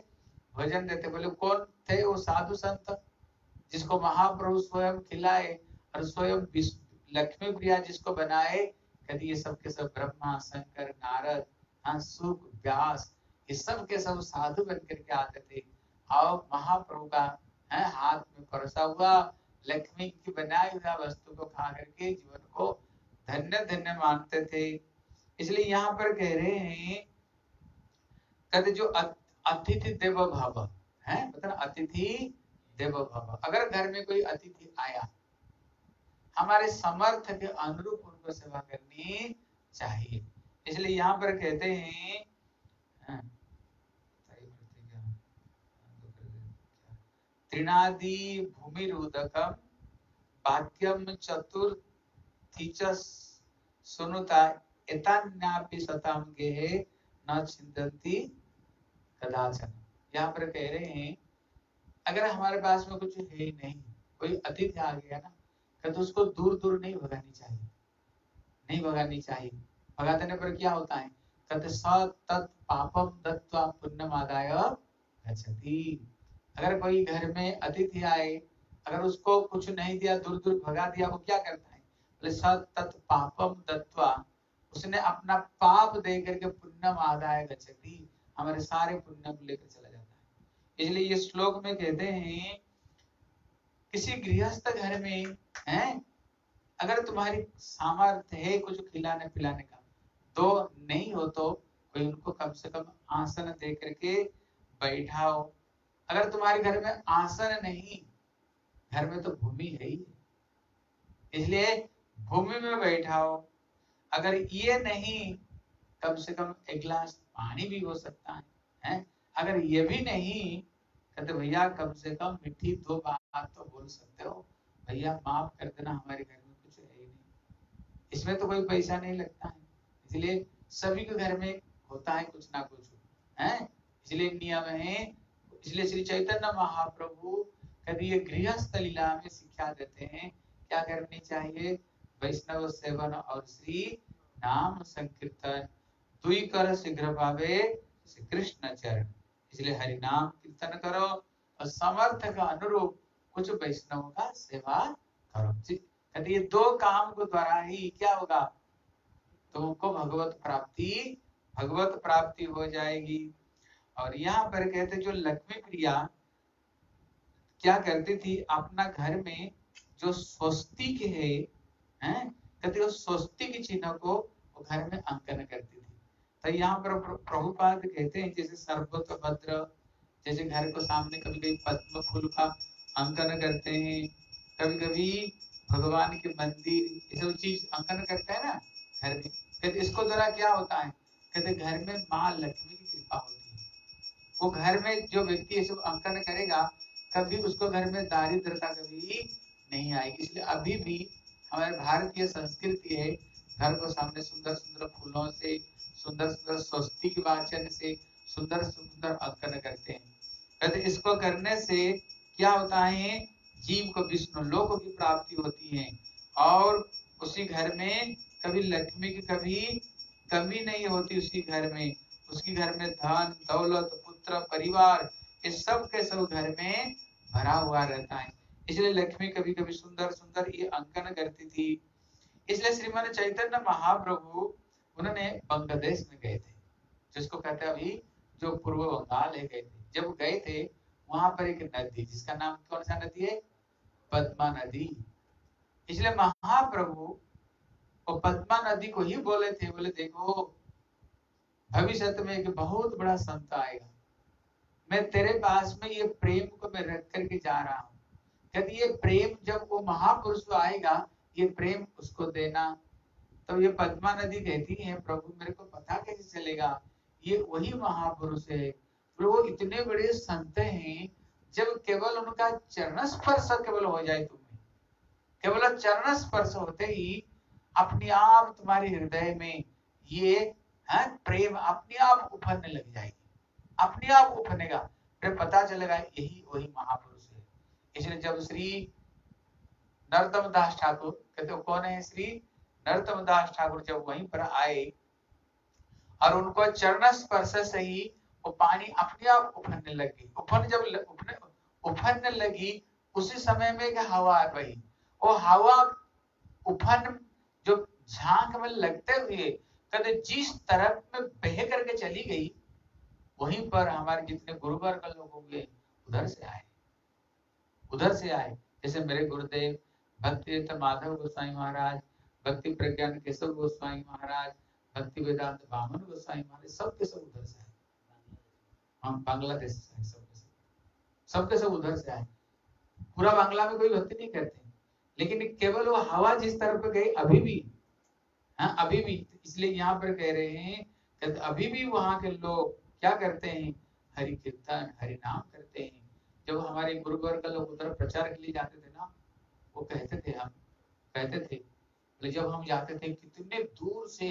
भोजन देते बोले, कौन थे वो साधु संत जिसको महाप्रभु स्वयं खिलाए और स्वयं लक्ष्मी प्रिया जिसको बनाए कभी ये सब के सब ब्रह्मा, शंकर, नारद हाँ सुख व्यास, ये सब के सब साधु बन करके आते थे। और महाप्रभु का, है, हाथ में परसा हुआ, लक्ष्मी की बनाई हुआ वस्तु को खा करके जीवन को धन्य धन्य मानते थे। इसलिए यहाँ पर कह रहे हैं, कहते जो अतिथि देव भाव, है मतलब अतिथि देव भव। अगर घर में कोई अतिथि आया हमारे समर्थ के अनुरूप उनको सेवा करनी चाहिए। इसलिए यहाँ पर कहते हैं हाँ, त्रिनादि भूमि रुदकम वाक्यम चतुर्थीच सुनुता एतान्यापि सताम गेहे न चिंतती कदाचन। यहाँ पर कह रहे हैं अगर हमारे पास में कुछ है ही नहीं कोई अतिथि आ गया ना तो उसको दूर दूर नहीं भगानी चाहिए। नहीं भगानी चाहिए। भगा देने पर क्या होता है? कहते स पापम दत्वा पुण्यम आदाय अगर कोई घर में अतिथि आए, अगर उसको कुछ नहीं दिया दूर दूर भगा दिया, वो क्या करता है? बोले सत पापम दत्वा उसने अपना पाप दे करके पुण्यम आदाय गच्छति। हमारे सारे पुण्य को लेकर चला जाता है। इसलिए ये श्लोक में कहते हैं किसी गृहस्थ घर में है? अगर तुम्हारी सामर्थ्य है कुछ खिलाने पिलाने का तो नहीं हो तो कोई उनको कम से कम आसन दे करके बैठाओ। अगर तुम्हारे घर में आसन नहीं घर में तो भूमि है ही। इसलिए भूमि में बैठाओ। अगर ये नहीं कम से कम एक गिलास पानी भी हो सकता है, है? अगर ये भी नहीं कहते भैया कम से कम मिट्टी दो बात तो बोल सकते हो। भैया, माफ़ कर देना, हमारे घर में कुछ है ही नहीं। इसमें तो कोई पैसा नहीं लगता है। इसलिए सभी के घर में होता है कुछ ना कुछ, है? इसलिए नियम है इसलिए श्री चैतन्य महाप्रभु कभी ये गृहस्थ लीला में शिक्षा देते हैं, क्या करनी चाहिए? वैष्णव सेवन और श्री नाम संकीर्तन। दुई कर शीघ्र पावे श्री कृष्ण चरण। इसलिए हरि नाम कीर्तन करो और समर्थ का अनुरूप कुछ वैष्णव का सेवा करो। कहते ये दो काम को द्वारा ही क्या होगा? तो भगवत प्राप्ति भगवत प्राप्ति हो जाएगी। और यहाँ पर कहते जो लक्ष्मी प्रिया क्या करती थी, अपना घर में जो स्वस्तिक है, हैं, कहते उस स्वस्तिक चिन्ह को घर में अंकन करती थी। तो यहाँ पर प्रभुपाद कहते हैं, जैसे सर्वत भद्र जैसे घर को सामने कभी कभी पद्म, फूल का अंकन करते हैं। कभी कभी भगवान के मंदिर, ये सब चीज़ अंकन करते हैं ना घर में। कहते इसको जरा क्या होता है? कहते घर में माँ लक्ष्मी की कृपा होती है। वो घर में जो व्यक्ति ये सब अंकन करेगा, कभी उसको घर में दारिद्रता कभी नहीं आएगी। इसलिए अभी भी हमारे भारतीय संस्कृति है, घर को सामने सुंदर सुंदर फूलों से सुंदर सुंदर स्वस्ति के वाचन से सुंदर सुंदर अंकन करते हैं। कहते इसको करने से क्या होता है? जीव को विष्णु, लोक की प्राप्ति होती है। और उसी घर में कभी लक्ष्मी की कभी कमी नहीं होती उसी घर में। उसकी घर में धन, दौलत, पुत्र, परिवार, ये सब के सब घर में भरा हुआ रहता है। इसलिए लक्ष्मी कभी कभी सुंदर सुंदर ये अंकन करती थी। इसलिए श्रीमान चैतन्य महाप्रभु उन्होंने बंगलादेश में गए थे, जिसको कहते हैं अभी जो पूर्व बंगाल है गए थे। जब गए थे वहाँ पर एक नदी, जिसका नाम कौन सा नदी है? पद्मा नदी। इसलिए महाप्रभु वो पद्मा नदी को ही बोले थे, बोले, देखो भविष्य में एक बहुत बड़ा संत आएगा। मैं तेरे पास में ये प्रेम को मैं रख करके जा रहा हूँ। कहते ये प्रेम, जब वो महापुरुष आएगा, ये प्रेम उसको देना। तो ये पद्मा नदी कहती है, प्रभु, मेरे को पता कैसे चलेगा? ये वही महापुरुष है वो इतने बड़े संत हैं, जब केवल उनका चरण स्पर्श केवल हो जाए तुम्हें। केवल चरण स्पर्श होते ही अपने आप तुम्हारे हृदय में ये, है, प्रेम अपने आप उफरने लग जाएगी। अपने आप उफनेगा फिर पता चलेगा यही वही महापुरुष है। इसलिए जब श्री नरोत्तम दास ठाकुर कहते कौन है श्री नरोत्तम दास ठाकुर जब वहीं पर आए और उनको चरण स्पर्श से ही वो पानी अपने आप उफरने लगी। उफन जब उफने उफरने लगी, उसी समय में हवा बही वो हवा उफन जो झाँक में लगते हुए कहते जिस तरफ़ में बह करके चली गई, वहीं पर हमारे जितने गुरुवर का लोग होंगे, उधर से आए। उधर से आए। जैसे मेरे गुरुदेव भक्ति माधव गोस्वामी महाराज, भक्ति प्रज्ञान केशव गोस्वामी महाराज, भक्ति वेदांत बामन गोस्वामी महाराज, सब के सब उधर से आए। हम बांग्लादेश से आए सब के सब। सबके सब उधर से आए। पूरा बांग्ला में कोई भक्ति नहीं करते। लेकिन केवल वो हवा जिस तरफ़ गई, अभी भी हाँ अभी भी, इसलिए यहाँ पर कह रहे हैं कि अभी भी वहाँ के लोग क्या करते हैं? हरि कीर्तन, हरि नाम करते हैं। जब हमारे गुरुवर्ग लोग उधर प्रचार के लिए जाते थे ना, वो कहते थे हम, कहते थे जब हम जाते थे, कितने दूर से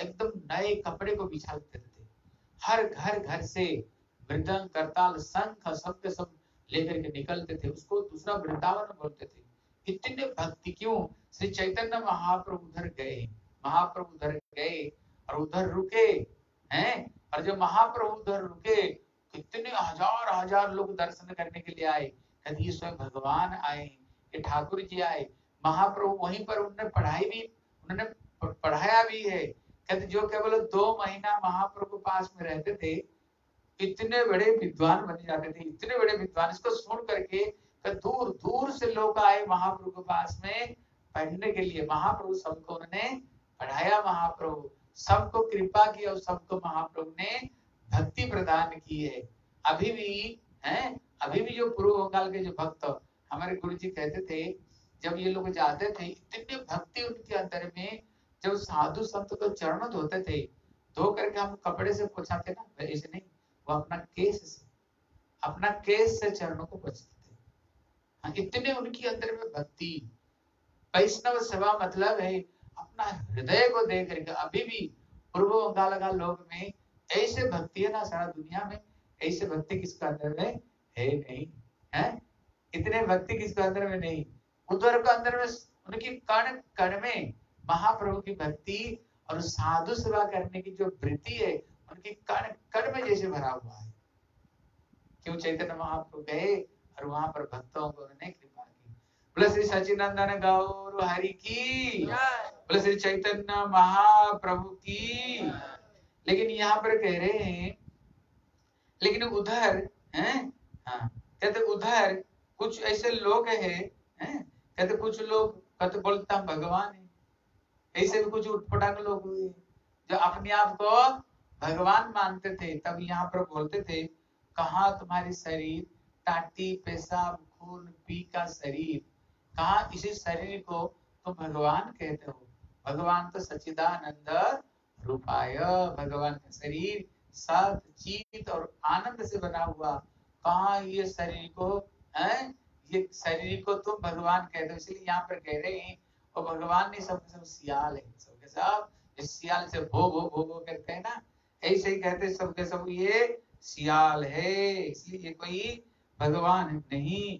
एकदम नए कपड़े को बिछा देते थे। हर घर घर से मृदंग करताल शंख के सब लेकर के निकलते थे। उसको दूसरा वृंदावन बोलते थे। इतने भक्ति क्यों? श्री चैतन्य महाप्रभु उधर गए। महाप्रभु उधर गए और उधर रुके, हैं? और जब महाप्रभु उधर रुके, कितने हज़ार हज़ार लोग दर्शन करने के लिए आए। कभी स्वयं भगवान आए, ये ठाकुर जी आए। महाप्रभु वहीं पर उन्होंने पढ़ाई भी, उन्होंने पढ़ाया भी है। कहते, जो केवल दो महीना महाप्रभु पास में रहते थे इतने बड़े विद्वान बने जाते थे, इतने बड़े विद्वान, इसको सुन करके दूर दूर से लोग आए महाप्रभु के पास में पढ़ने के लिए। महाप्रभु सबको उन्होंने पढ़ाया, महाप्रभु सबको कृपा की और सबको महाप्रभु ने भक्ति प्रदान की है। अभी भी, है? अभी भी जो पूर्व बंगाल के जो भक्त हमारे गुरु जी कहते थे, जब ये लोग जाते थे, इतनी भक्ति उनके अंदर में, जब साधु संत को चरण धोते थे, धो करके हम कपड़े से पोछाते ना ऐसे नहीं। वो अपना केस से, अपना केस से चरणों को पोछते थे। हाँ इतने उनके अंदर में भक्ति। वैष्णव सेवा मतलब है अपना हृदय को देख करके, अभी भी पूर्व बंगाल का लोग में ऐसे भक्ति है ना, सारा दुनिया में ऐसे भक्ति किसका अंदर में है नहीं, है? इतने भक्ति किसके अंदर में नहीं? उधर के अंदर में उनकी कण कण में महाप्रभु की भक्ति और साधु सेवा करने की जो वृत्ति है उनकी कण कण में जैसे भरा हुआ है। क्यों चैतन्य महाप्रभु गए और वहाँ पर भक्तों को उन्होंने कृपा की। बोले श्री सचिनंदन गौर हरि की। बोले श्री चैतन्य महाप्रभु की। लेकिन यहाँ पर कह रहे हैं लेकिन उधर है? हाँ कहते उधर कुछ ऐसे लोग है, हैं? कहते कुछ लोग कहते बोलता भगवान है। ऐसे भी कुछ उठपटांग लोग हुए जो अपने आप को भगवान मानते थे, तब यहाँ पर बोलते थे, कहा तुम्हारी शरीर? टाटी पेशाब खून, पी का शरीर। कहा इसी शरीर को तुम भगवान कहते हो? भगवान तो सचिदानंद रूपाय। भगवान का शरीर सत चीत और आनंद से बना हुआ। कहा ये शरीर को, है? ये शरीर को तुम भगवान कहते हो, इसलिए यहाँ पर कह रहे हैं। और भगवान ने सब सब सियाल है सबके सब सियाल से भो भो भो भो करते हैं ना ऐसे ही कहते सबके सब ये सियाल है इसलिए ये कोई भगवान नहीं।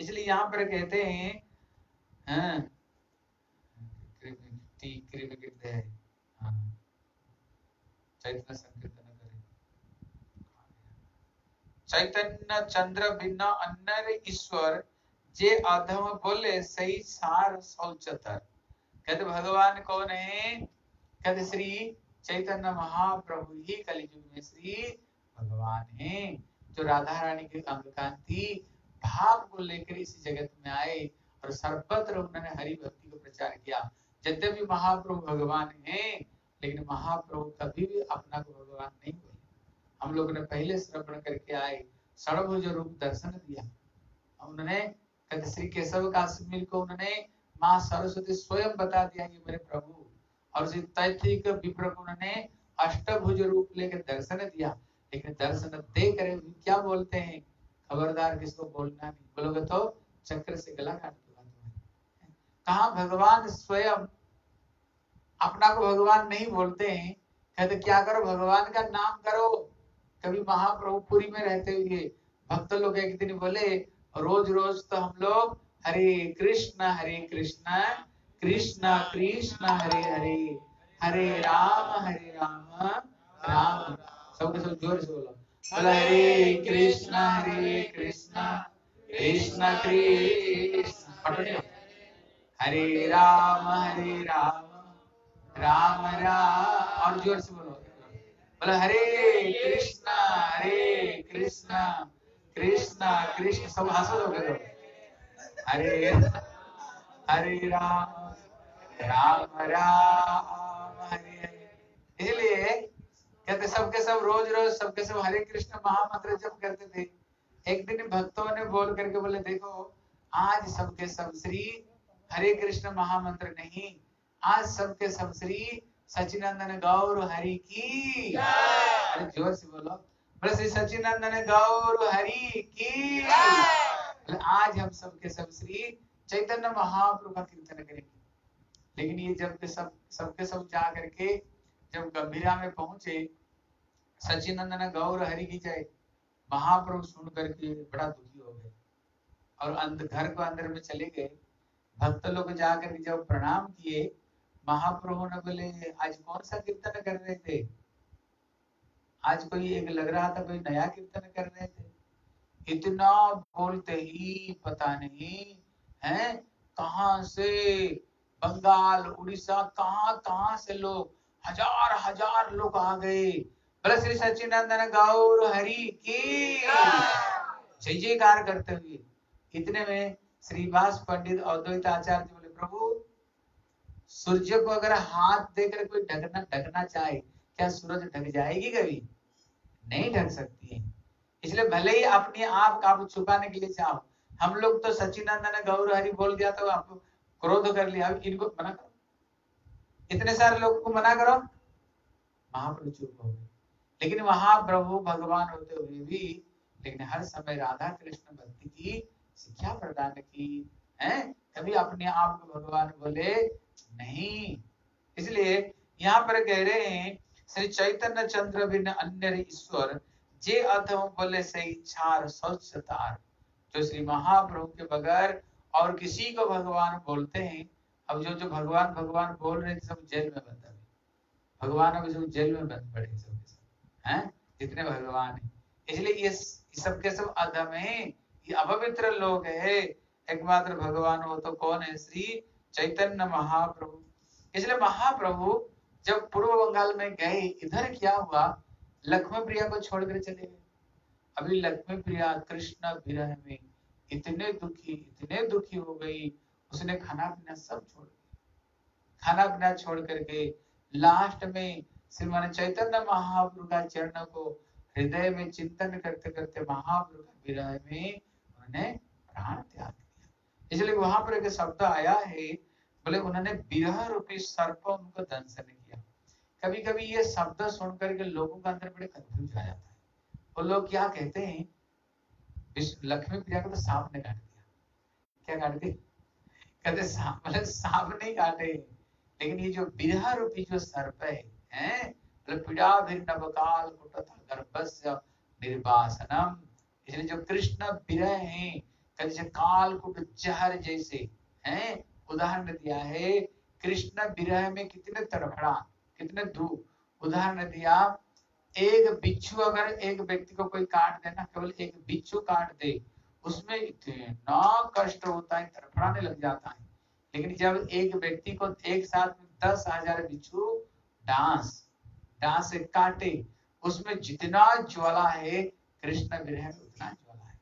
इसलिए यहाँ पर कहते हैं हाँ, हाँ, चैतन्य चंद्र भिन्न अन्य ईश्वर जे अधम बोले सही सार शौचतर कहते भगवान कौन है? कहते श्री चैतन्य महाप्रभु ही कलियुग में श्री भगवान है, जो राधा रानी के अंग कांति भाव को लेकर इस जगत में आए और सर्वत्र उन्होंने हरि भक्ति को प्रचार किया। यद्यपि महाप्रभु भगवान है, लेकिन महाप्रभु कभी भी अपना को भगवान नहीं बोले हम लोग ने पहले श्रवण करके आए सर्वभुज रूप दर्शन दिया। उन्होंने श्री केशव काश्मीर को उन्होंने माँ सरस्वती स्वयं बता दिया ये मेरे प्रभु और को अष्टभुज रूप लेकर दर्शन दिया। लेकिन दर्शन दे कर क्या बोलते हैं? खबरदार किसको बोलना नहीं बोलोगे तो चक्र से गला काट दूँगा कहा भगवान स्वयं अपना को भगवान नहीं बोलते हैं? कहते, क्या करो? भगवान का नाम करो। कभी महाप्रभु पुरी में रहते हुए भक्त लोग एक दिन बोले रोज रोज तो हम लोग हरे कृष्ण हरे कृष्ण कृष्ण कृष्ण हरे हरे हरे राम हरे राम राम सबके सब ज़ोर से बोलो बोला हरे कृष्ण हरे कृष्ण कृष्ण कृष्ण हरे राम हरे राम राम राम और ज़ोर से बोलो बोला हरे कृष्णा हरे कृष्णा कृष्णा कृष्ण सब हंसो लोग हरे हरे राम राम राम हरे। इसलिए कहते, सबके सब रोज रोज, सबके सब हरे कृष्ण महामंत्र जप करते थे। एक दिन भक्तों ने बोल करके बोले, देखो, आज सबके सब श्री हरे कृष्ण महामंत्र नहीं, आज सबके सब श्री सचिनंदन गौर हरि की। अरे ज़ोर से बोलो। श्री सचिनंदन गौर हरि की। आज हम सबके सब श्री चैतन्य महाप्रभु का कीर्तन करेंगे। लेकिन ये जब के सब, सबके सब जा करके जब गंभीरा में पहुँचे सचिनंदन गौर हरि की जय, महाप्रभु सुन करके बड़ा दुखी हो गए। और अंदर घर को अंदर में चले गए। भक्त लोग जाकर जब प्रणाम किए, महाप्रभु ने बोले, आज कौन सा कीर्तन कर रहे थे? आज कोई एक लग रहा था, कोई नया कीर्तन कर रहे थे। इतना बोलते ही पता नहीं, है, कहा से बंगाल, उड़ीसा, कहाँ कहाँ से लोग, हज़ार हज़ार लोग आ गए। बोले, श्री सचिनंदन गौर हरि की जय। जयकार करते हुए, इतने में श्रीवास पंडित अद्वैत आचार्य बोले, प्रभु सूर्य को अगर हाथ देकर कोई ढकना ढकना चाहे, क्या सूरज ढक जाएगी कभी? नहीं ढक सकती है। इसलिए भले ही अपने आप आप छुपाने के लिए चाहो, हम लोग तो सचिनंदन गौर हरि बोल दिया तो आपको क्रोध कर लिया, अब इनको मना करो। इतने सारे लोगों को मना करो। महाप्रभु चुप हो गए। लेकिन वहाँ प्रभु भगवान होते हुए भी, लेकिन हर समय राधा कृष्ण भक्ति की शिक्षा प्रदान की, है? कभी अपने आप को भगवान बोले, नहीं। इसलिए यहाँ पर कह रहे हैं, श्री चैतन्य चंद्र बिन अन्य ईश्वर, जे अथम बोले से इच्छार स्वच्छतार जो श्री महाप्रभु के बगैर और किसी को भगवान बोलते हैं, अब जो जो भगवान भगवान बोल रहे थे सब जेल में बंद है। भगवान अभी सब जेल में बंद पड़े सब। हैं? जितने भगवान है। इसलिए ये सबके सब अधम है। ये अपवित्र लोग है। एकमात्र भगवान हो तो कौन है? श्री चैतन्य महाप्रभु। इसलिए महाप्रभु जब पूर्व बंगाल में गए, इधर क्या हुआ? लक्ष्मी प्रिया को छोड़कर चले गए। अभी लक्ष्मी प्रिया कृष्ण विरह में इतने दुखी इतने दुखी हो गई, उसने खाना पीना सब छोड़ दिया। खाना पीना छोड़ करके लास्ट में श्रीमान चैतन्य महाप्रभु का चरण को हृदय में चिंतन करते करते महाप्रभु का विरह में उन्होंने प्राण त्याग दिया। इसलिए वहाँ पर एक शब्द आया है, बोले उन्होंने विरह रूपी सर्प उनको दंशन किया। कभी कभी ये शब्द सुन करके लोगों के अंदर बड़े कंफ्यूज आ जाता है। वो लोग क्या कहते हैं लक्ष्मी प्रिया को तो सांप ने काट दिया। क्या काट दिया कहते मतलब सांप नहीं काटे। लेकिन ये जो बिरहा रूपी जो सर्प है, हैं मतलब पीड़ा भी नवकाल कुटथा गर्भस्य निर्वासनम। इसलिए जो कृष्ण विरह है, कहते काल कुट जहर जैसे, हैं, उदाहरण दिया है, कृष्ण विरह में कितने तड़फड़ा, कितने दुख उदाहरण दिया एक बिच्छू अगर एक व्यक्ति को कोई काट दे ना, केवल एक बिच्छू काट दे, उसमें इतना कष्ट होता है, तड़फड़ाने लग जाता है। लेकिन जब एक व्यक्ति को एक साथ दस हज़ार बिच्छू डांस डांस से काटे, उसमें जितना ज्वाला है, कृष्ण विरह में उतना ज्वाला है।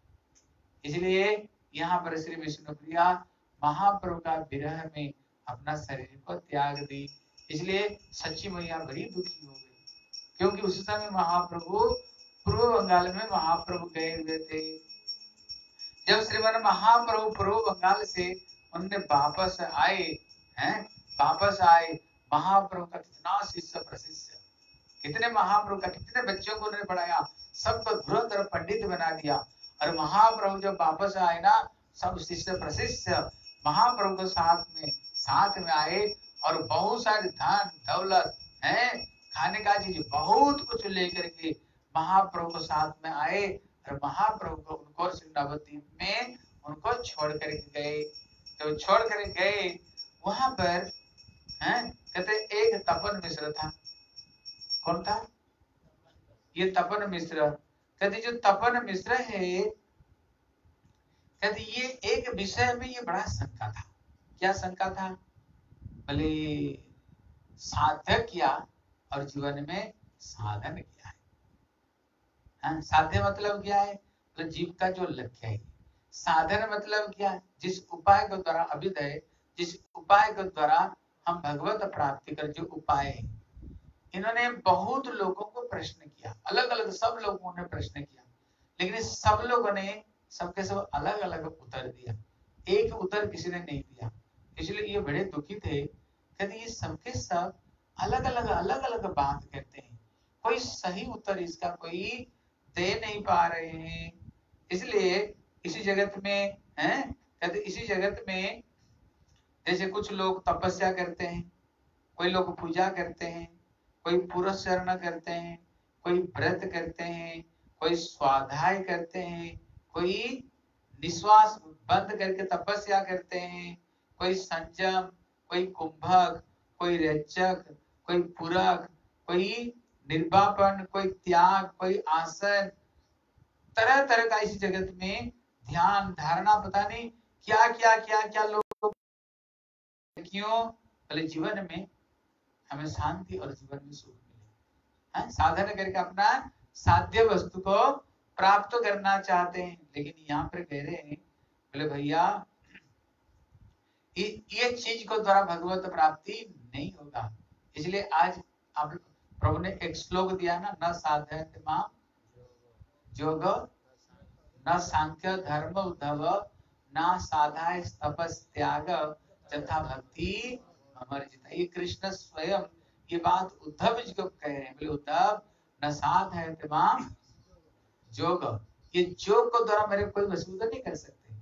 इसलिए यहाँ पर श्री विष्णु प्रिया महाप्रभु का विरह में अपना शरीर को त्याग दी। इसलिए सच्ची मैया बड़ी दुखी हो गई। क्योंकि उस समय महाप्रभु पूर्व बंगाल में महाप्रभु गए हुए थे। जब श्रीमान महाप्रभु पूर्व बंगाल से उनने वापस आए, हैं, वापस आए, महाप्रभु का कितना शिष्य प्रशिष्य। कितने महाप्रभु का, कितने बच्चों को उन्होंने पढ़ाया, सबको धुरंधर पंडित बना दिया। और महाप्रभु जब वापस आए ना, सब शिष्य प्रशिष्य महाप्रभु के साथ में साथ में आए और बहुत सारे धन, दौलत, है खाने का चीज़ बहुत कुछ लेकर के महाप्रभु को साथ में आए और महाप्रभु को उनको नवद्वीप में उनको छोड़ कर गए। तो छोड़ कर गए, वहाँ पर, है, कहते एक तपन मिश्र था। कौन था? ये तपन मिश्र। कहते जो तपन मिश्र है, कहते ये एक विषय में ये बड़ा शंका था। क्या शंका था? भले साधक क्या और जीवन में साधन क्या है? हाँ, साध्य मतलब क्या है? तो जीव का जो लक्ष्य है। साधन मतलब क्या है? जिस उपाय के द्वारा अभिदय जिस उपाय के द्वारा हम भगवत प्राप्ति कर जो उपाय है इन्होंने बहुत लोगों को प्रश्न किया। अलग अलग सब लोगों ने प्रश्न किया। लेकिन सब लोगों ने सबके सब अलग अलग उत्तर दिया। एक उत्तर किसी ने नहीं दिया। इसलिए ये बड़े दुखी थे। कहते ये सबके सब अलग अलग अलग अलग बात कहते हैं। कोई सही उत्तर इसका कोई दे नहीं पा रहे हैं। इसलिए इसी जगत में, है? कहते इसी जगत में जैसे कुछ लोग तपस्या करते हैं, कोई लोग पूजा करते हैं, कोई पुरुष चरण करते हैं, कोई व्रत करते हैं, कोई स्वाध्याय करते हैं, कोई निश्वास बंद करके तपस्या करते हैं, कोई संयम, कोई कुंभक, कोई रचक कोई पूरक कोई निर्वापन, कोई त्याग, कोई आसन तरह तरह का इस जगत में ध्यान, धारणा, पता नहीं क्या क्या क्या क्या लोग क्यों? भले जीवन में हमें शांति और जीवन में सुख मिले। है, साधन करके अपना साध्य वस्तु को प्राप्त करना चाहते हैं, लेकिन यहाँ पर कह रहे हैं, बोले भैया ये चीज़ को द्वारा भगवत प्राप्ति नहीं होगा। इसलिए आज आप प्रभु ने एक श्लोक दिया ना, न साधन जोग, न सांख्य धर्म उद्धव, न साधाय तपस त्याग तथा भक्ति ये कृष्ण स्वयं ये बात उद्धव जी को कह रहे हैं। बोले, उद्धव, न साध जोग। ये जोग को द्वारा मेरे कोई मज़बूत नहीं कर सकते।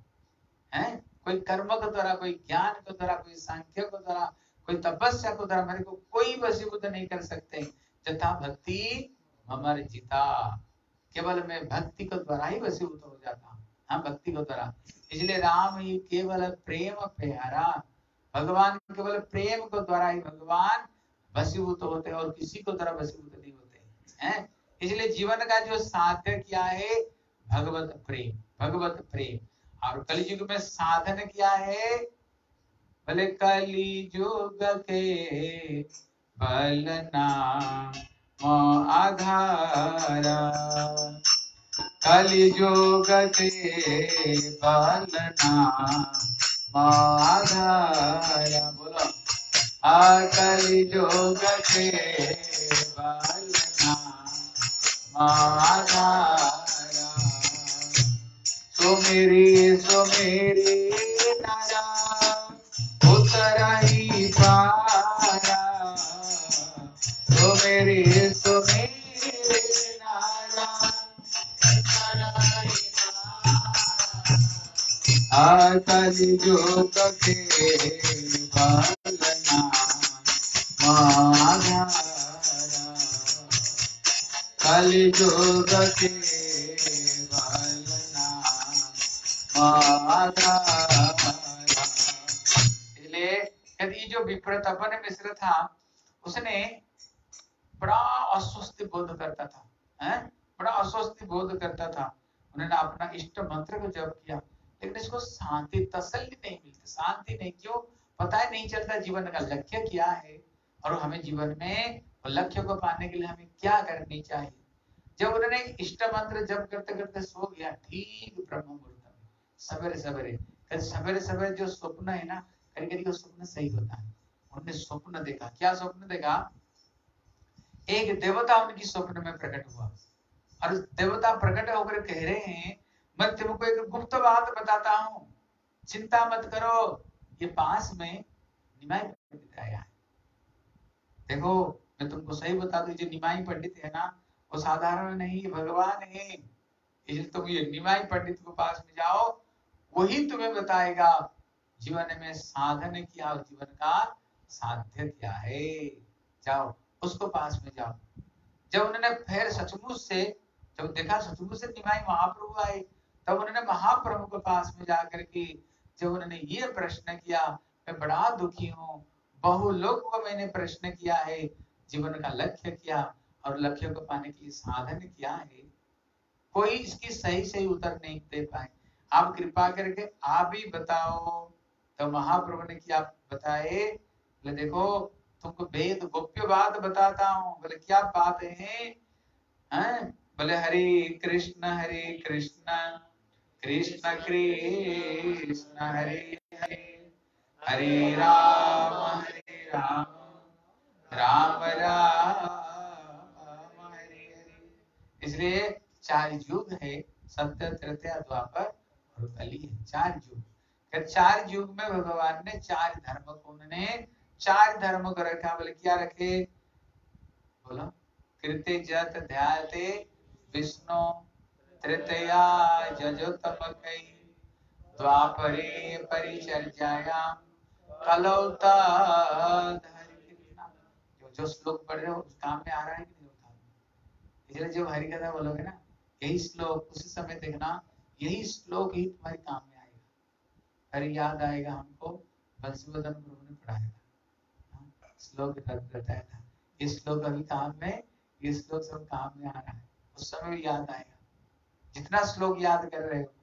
हैं? कोई कर्म के द्वारा, कोई ज्ञान के द्वारा, कोई सांख्य के द्वारा कोई तपस्या को मेरे को कोई वशीभूत नहीं कर सकते। तथा भक्ति अमर जिता केवल मैं भक्ति को द्वारा ही वशीभूत हो जाता हाँ। भक्ति को द्वारा। इसलिए राम ही केवल प्रेम प्यारा। भगवान केवल प्रेम को द्वारा ही भगवान वशीभूत होते और किसी को द्वारा वशीभूत नहीं होते। हैं? इसलिए जीवन का जो साध्य क्या है, भगवत प्रेम भगवत प्रेम। और कलयुग में साधन क्या है बोले कली जुग के बलना मो आधारा। कली जुग के बलना मो आधारा। बोलो। आ कली जुग के बलना मो आधारा। सुमेरी सुमेरी नारा। आकली जोग के बालना माधारा कली जोग के बालना इसलिए यदि जो विप्र तपन मिश्र था, उसने बड़ा अस्वस्थ बोध करता था, है? बड़ा अस्वस्थ बोध करता था। उन्होंने अपना इष्ट मंत्र को जप किया, लेकिन इसको शांति, तसल्ली नहीं मिलती। शांति नहीं, क्यों? पता ही नहीं चलता जीवन का लक्ष्य क्या है, और हमें जीवन में लक्ष्य को पाने के लिए हमें क्या करनी चाहिए। जब उन्होंने इष्ट मंत्र जप करते करते सो गया, ठीक ब्रह्म मुहूर्त में। सवेरे सवेरे कभी सवेरे सवेरे जो स्वप्न है ना कभी कभी वो स्वप्न सही होता है। उन्होंने स्वप्न देखा। क्या स्वप्न देखा? एक देवता उनकी स्वप्न में प्रकट हुआ। और देवता प्रकट होकर कह रहे हैं, मैं तुमको एक गुप्त बात बताता हूँ। चिंता मत करो, ये पास में निमाई पंडित आया है। देखो, मैं तुमको सही बता दू, जो निमाई पंडित है ना, वो साधारण नहीं भगवान है। इसलिए तुम ये निमाई पंडित को पास में जाओ, वही तुम्हें बताएगा, जीवन में साधन क्या जीवन का साध्य क्या है। जाओ। उसको पास में जाओ। जब उन्होंने फिर सचमुच से, जब देखा सचमुच से निमाई महाप्रभु आए, तब उन्होंने महाप्रभु के पास में जाकर के जब उन्होंने ये प्रश्न किया, मैं बड़ा दुखी हूँ, बहु लोग को मैंने प्रश्न किया है, जीवन का लक्ष्य क्या और लक्ष्य को पाने के लिए साधन क्या है? कोई इसकी सही सही उत्तर नहीं दे पाए। आप कृपा करके आप ही बताओ। तो महाप्रभु ने क्या बताए देखो तुमको वेद गोप्य बात बताता हूँ। बोले, क्या बात है? बोले, हरे कृष्ण हरे कृष्ण कृष्ण कृष्ण, हरे हरे हरे राम हरे राम राम राम, हरे हरे। इसलिए चार युग है, सत्य, तृतीय, द्वापर और कली है। चार युग। चार युग में भगवान ने चार धर्म को उन्होंने चार धर्म को रखा, बोले, क्या रखे? बोलो कृत्य जत ध्याते विष्णु तृतीया जजोतम कई द्वापरे परिचर्यायाम कलौता जो जो श्लोक पढ़ रहे हो, उस काम में आ रहा है कि नहीं होता इसलिए जो हरि कथा बोलोगे ना, यही श्लोक, उसी समय देखना, यही श्लोक ही तुम्हारे काम में आएगा। हरि याद आएगा हमको बंसीवदन प्रभु ने पढ़ाया श्लोक बताया था ये श्लोक अभी काम में, ये श्लोक सब काम में आ रहा है। उस समय भी याद आएगा। जितना श्लोक याद कर रहे हो,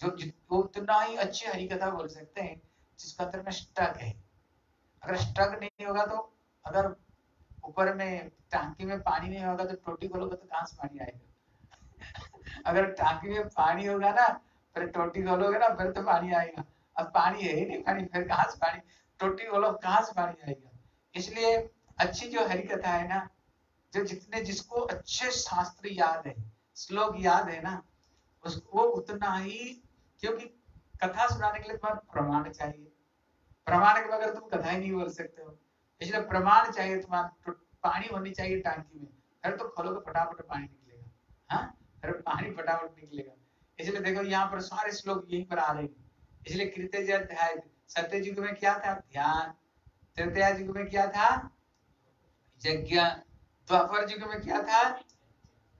जो उतना ही अच्छी हरी कथा बोल सकते हैं, जिसका अंदर में स्टक है। अगर स्टक नहीं होगा तो अगर ऊपर में टांकी में पानी नहीं होगा तो टोटी खोलोगे तो कहाँ से पानी आएगा? अगर टांकी में पानी होगा ना, फिर टोटी खोलोगे ना, फिर तो पानी आएगा। अब पानी है ही नहीं, पानी फिर कहाँ से पानी? टोटी खोलो, कहाँ से पानी आएगा? इसलिए अच्छी जो हरी कथा है ना, जो जितने जिसको अच्छे शास्त्र याद है, श्लोक याद है ना उसको उतना ही, क्योंकि कथा सुनाने के लिए तुम्हारा प्रमाण चाहिए। प्रमाण के बगैर तुम कथा ही नहीं बोल सकते हो। इसलिए प्रमाण चाहिए तुम्हारा तो पानी होनी चाहिए टांकी में। फिर तो खोलोगे, फटाफट पानी निकलेगा। हाँ? फिर पानी फटाफट निकलेगा। इसलिए देखो, यहाँ पर सारे श्लोक यहीं पर आ रहे हैं। इसलिए कृत्य अध्याय सत्य युग में क्या था? ध्यान। तृतीय युग में क्या था? यज्ञ। द्वापर युग में क्या था?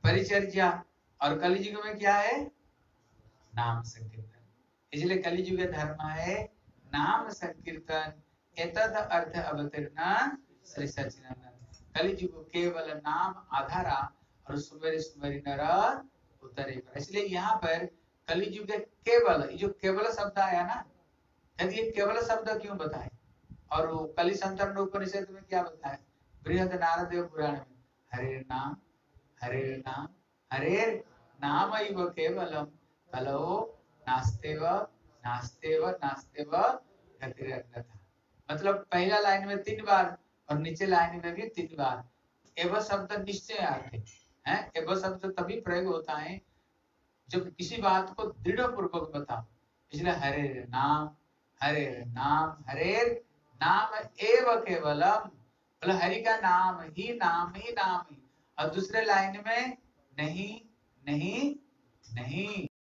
परिचर्या। और कलि युग में क्या है? नाम संकीर्तन। इसलिए कलि युग धर्म है नाम संकीर्तन। एतद अर्थ अवतीर्ण श्री सचिनंदन कलि युग केवल नाम आधारा और सुमेर सुमेरी नर उतरे। इसलिए यहाँ पर कलि युग केवल जो केवल शब्द आया ना यदि ये केवल शब्द क्यों बताए? और वो कली संतरण उपनिषद में क्या बताया बृहद नारद पुराण में, हरे नाम हरे नाम हरे नाम केवलम, कलो नास्तेव नास्तेव नास्तेव मतलब पहला लाइन में तीन बार और नीचे लाइन में भी तीन बार। एवं शब्द निश्चय आते हैं? एवं शब्द तभी प्रयोग होता है जब किसी बात को दृढ़ पूर्वक बताओ। इसलिए हरे नाम हरे नाम, हरे नाम एव केवलम। बोले, हरि का नाम ही नाम ही नाम ही। और दूसरे लाइन में नहीं नहीं नहीं।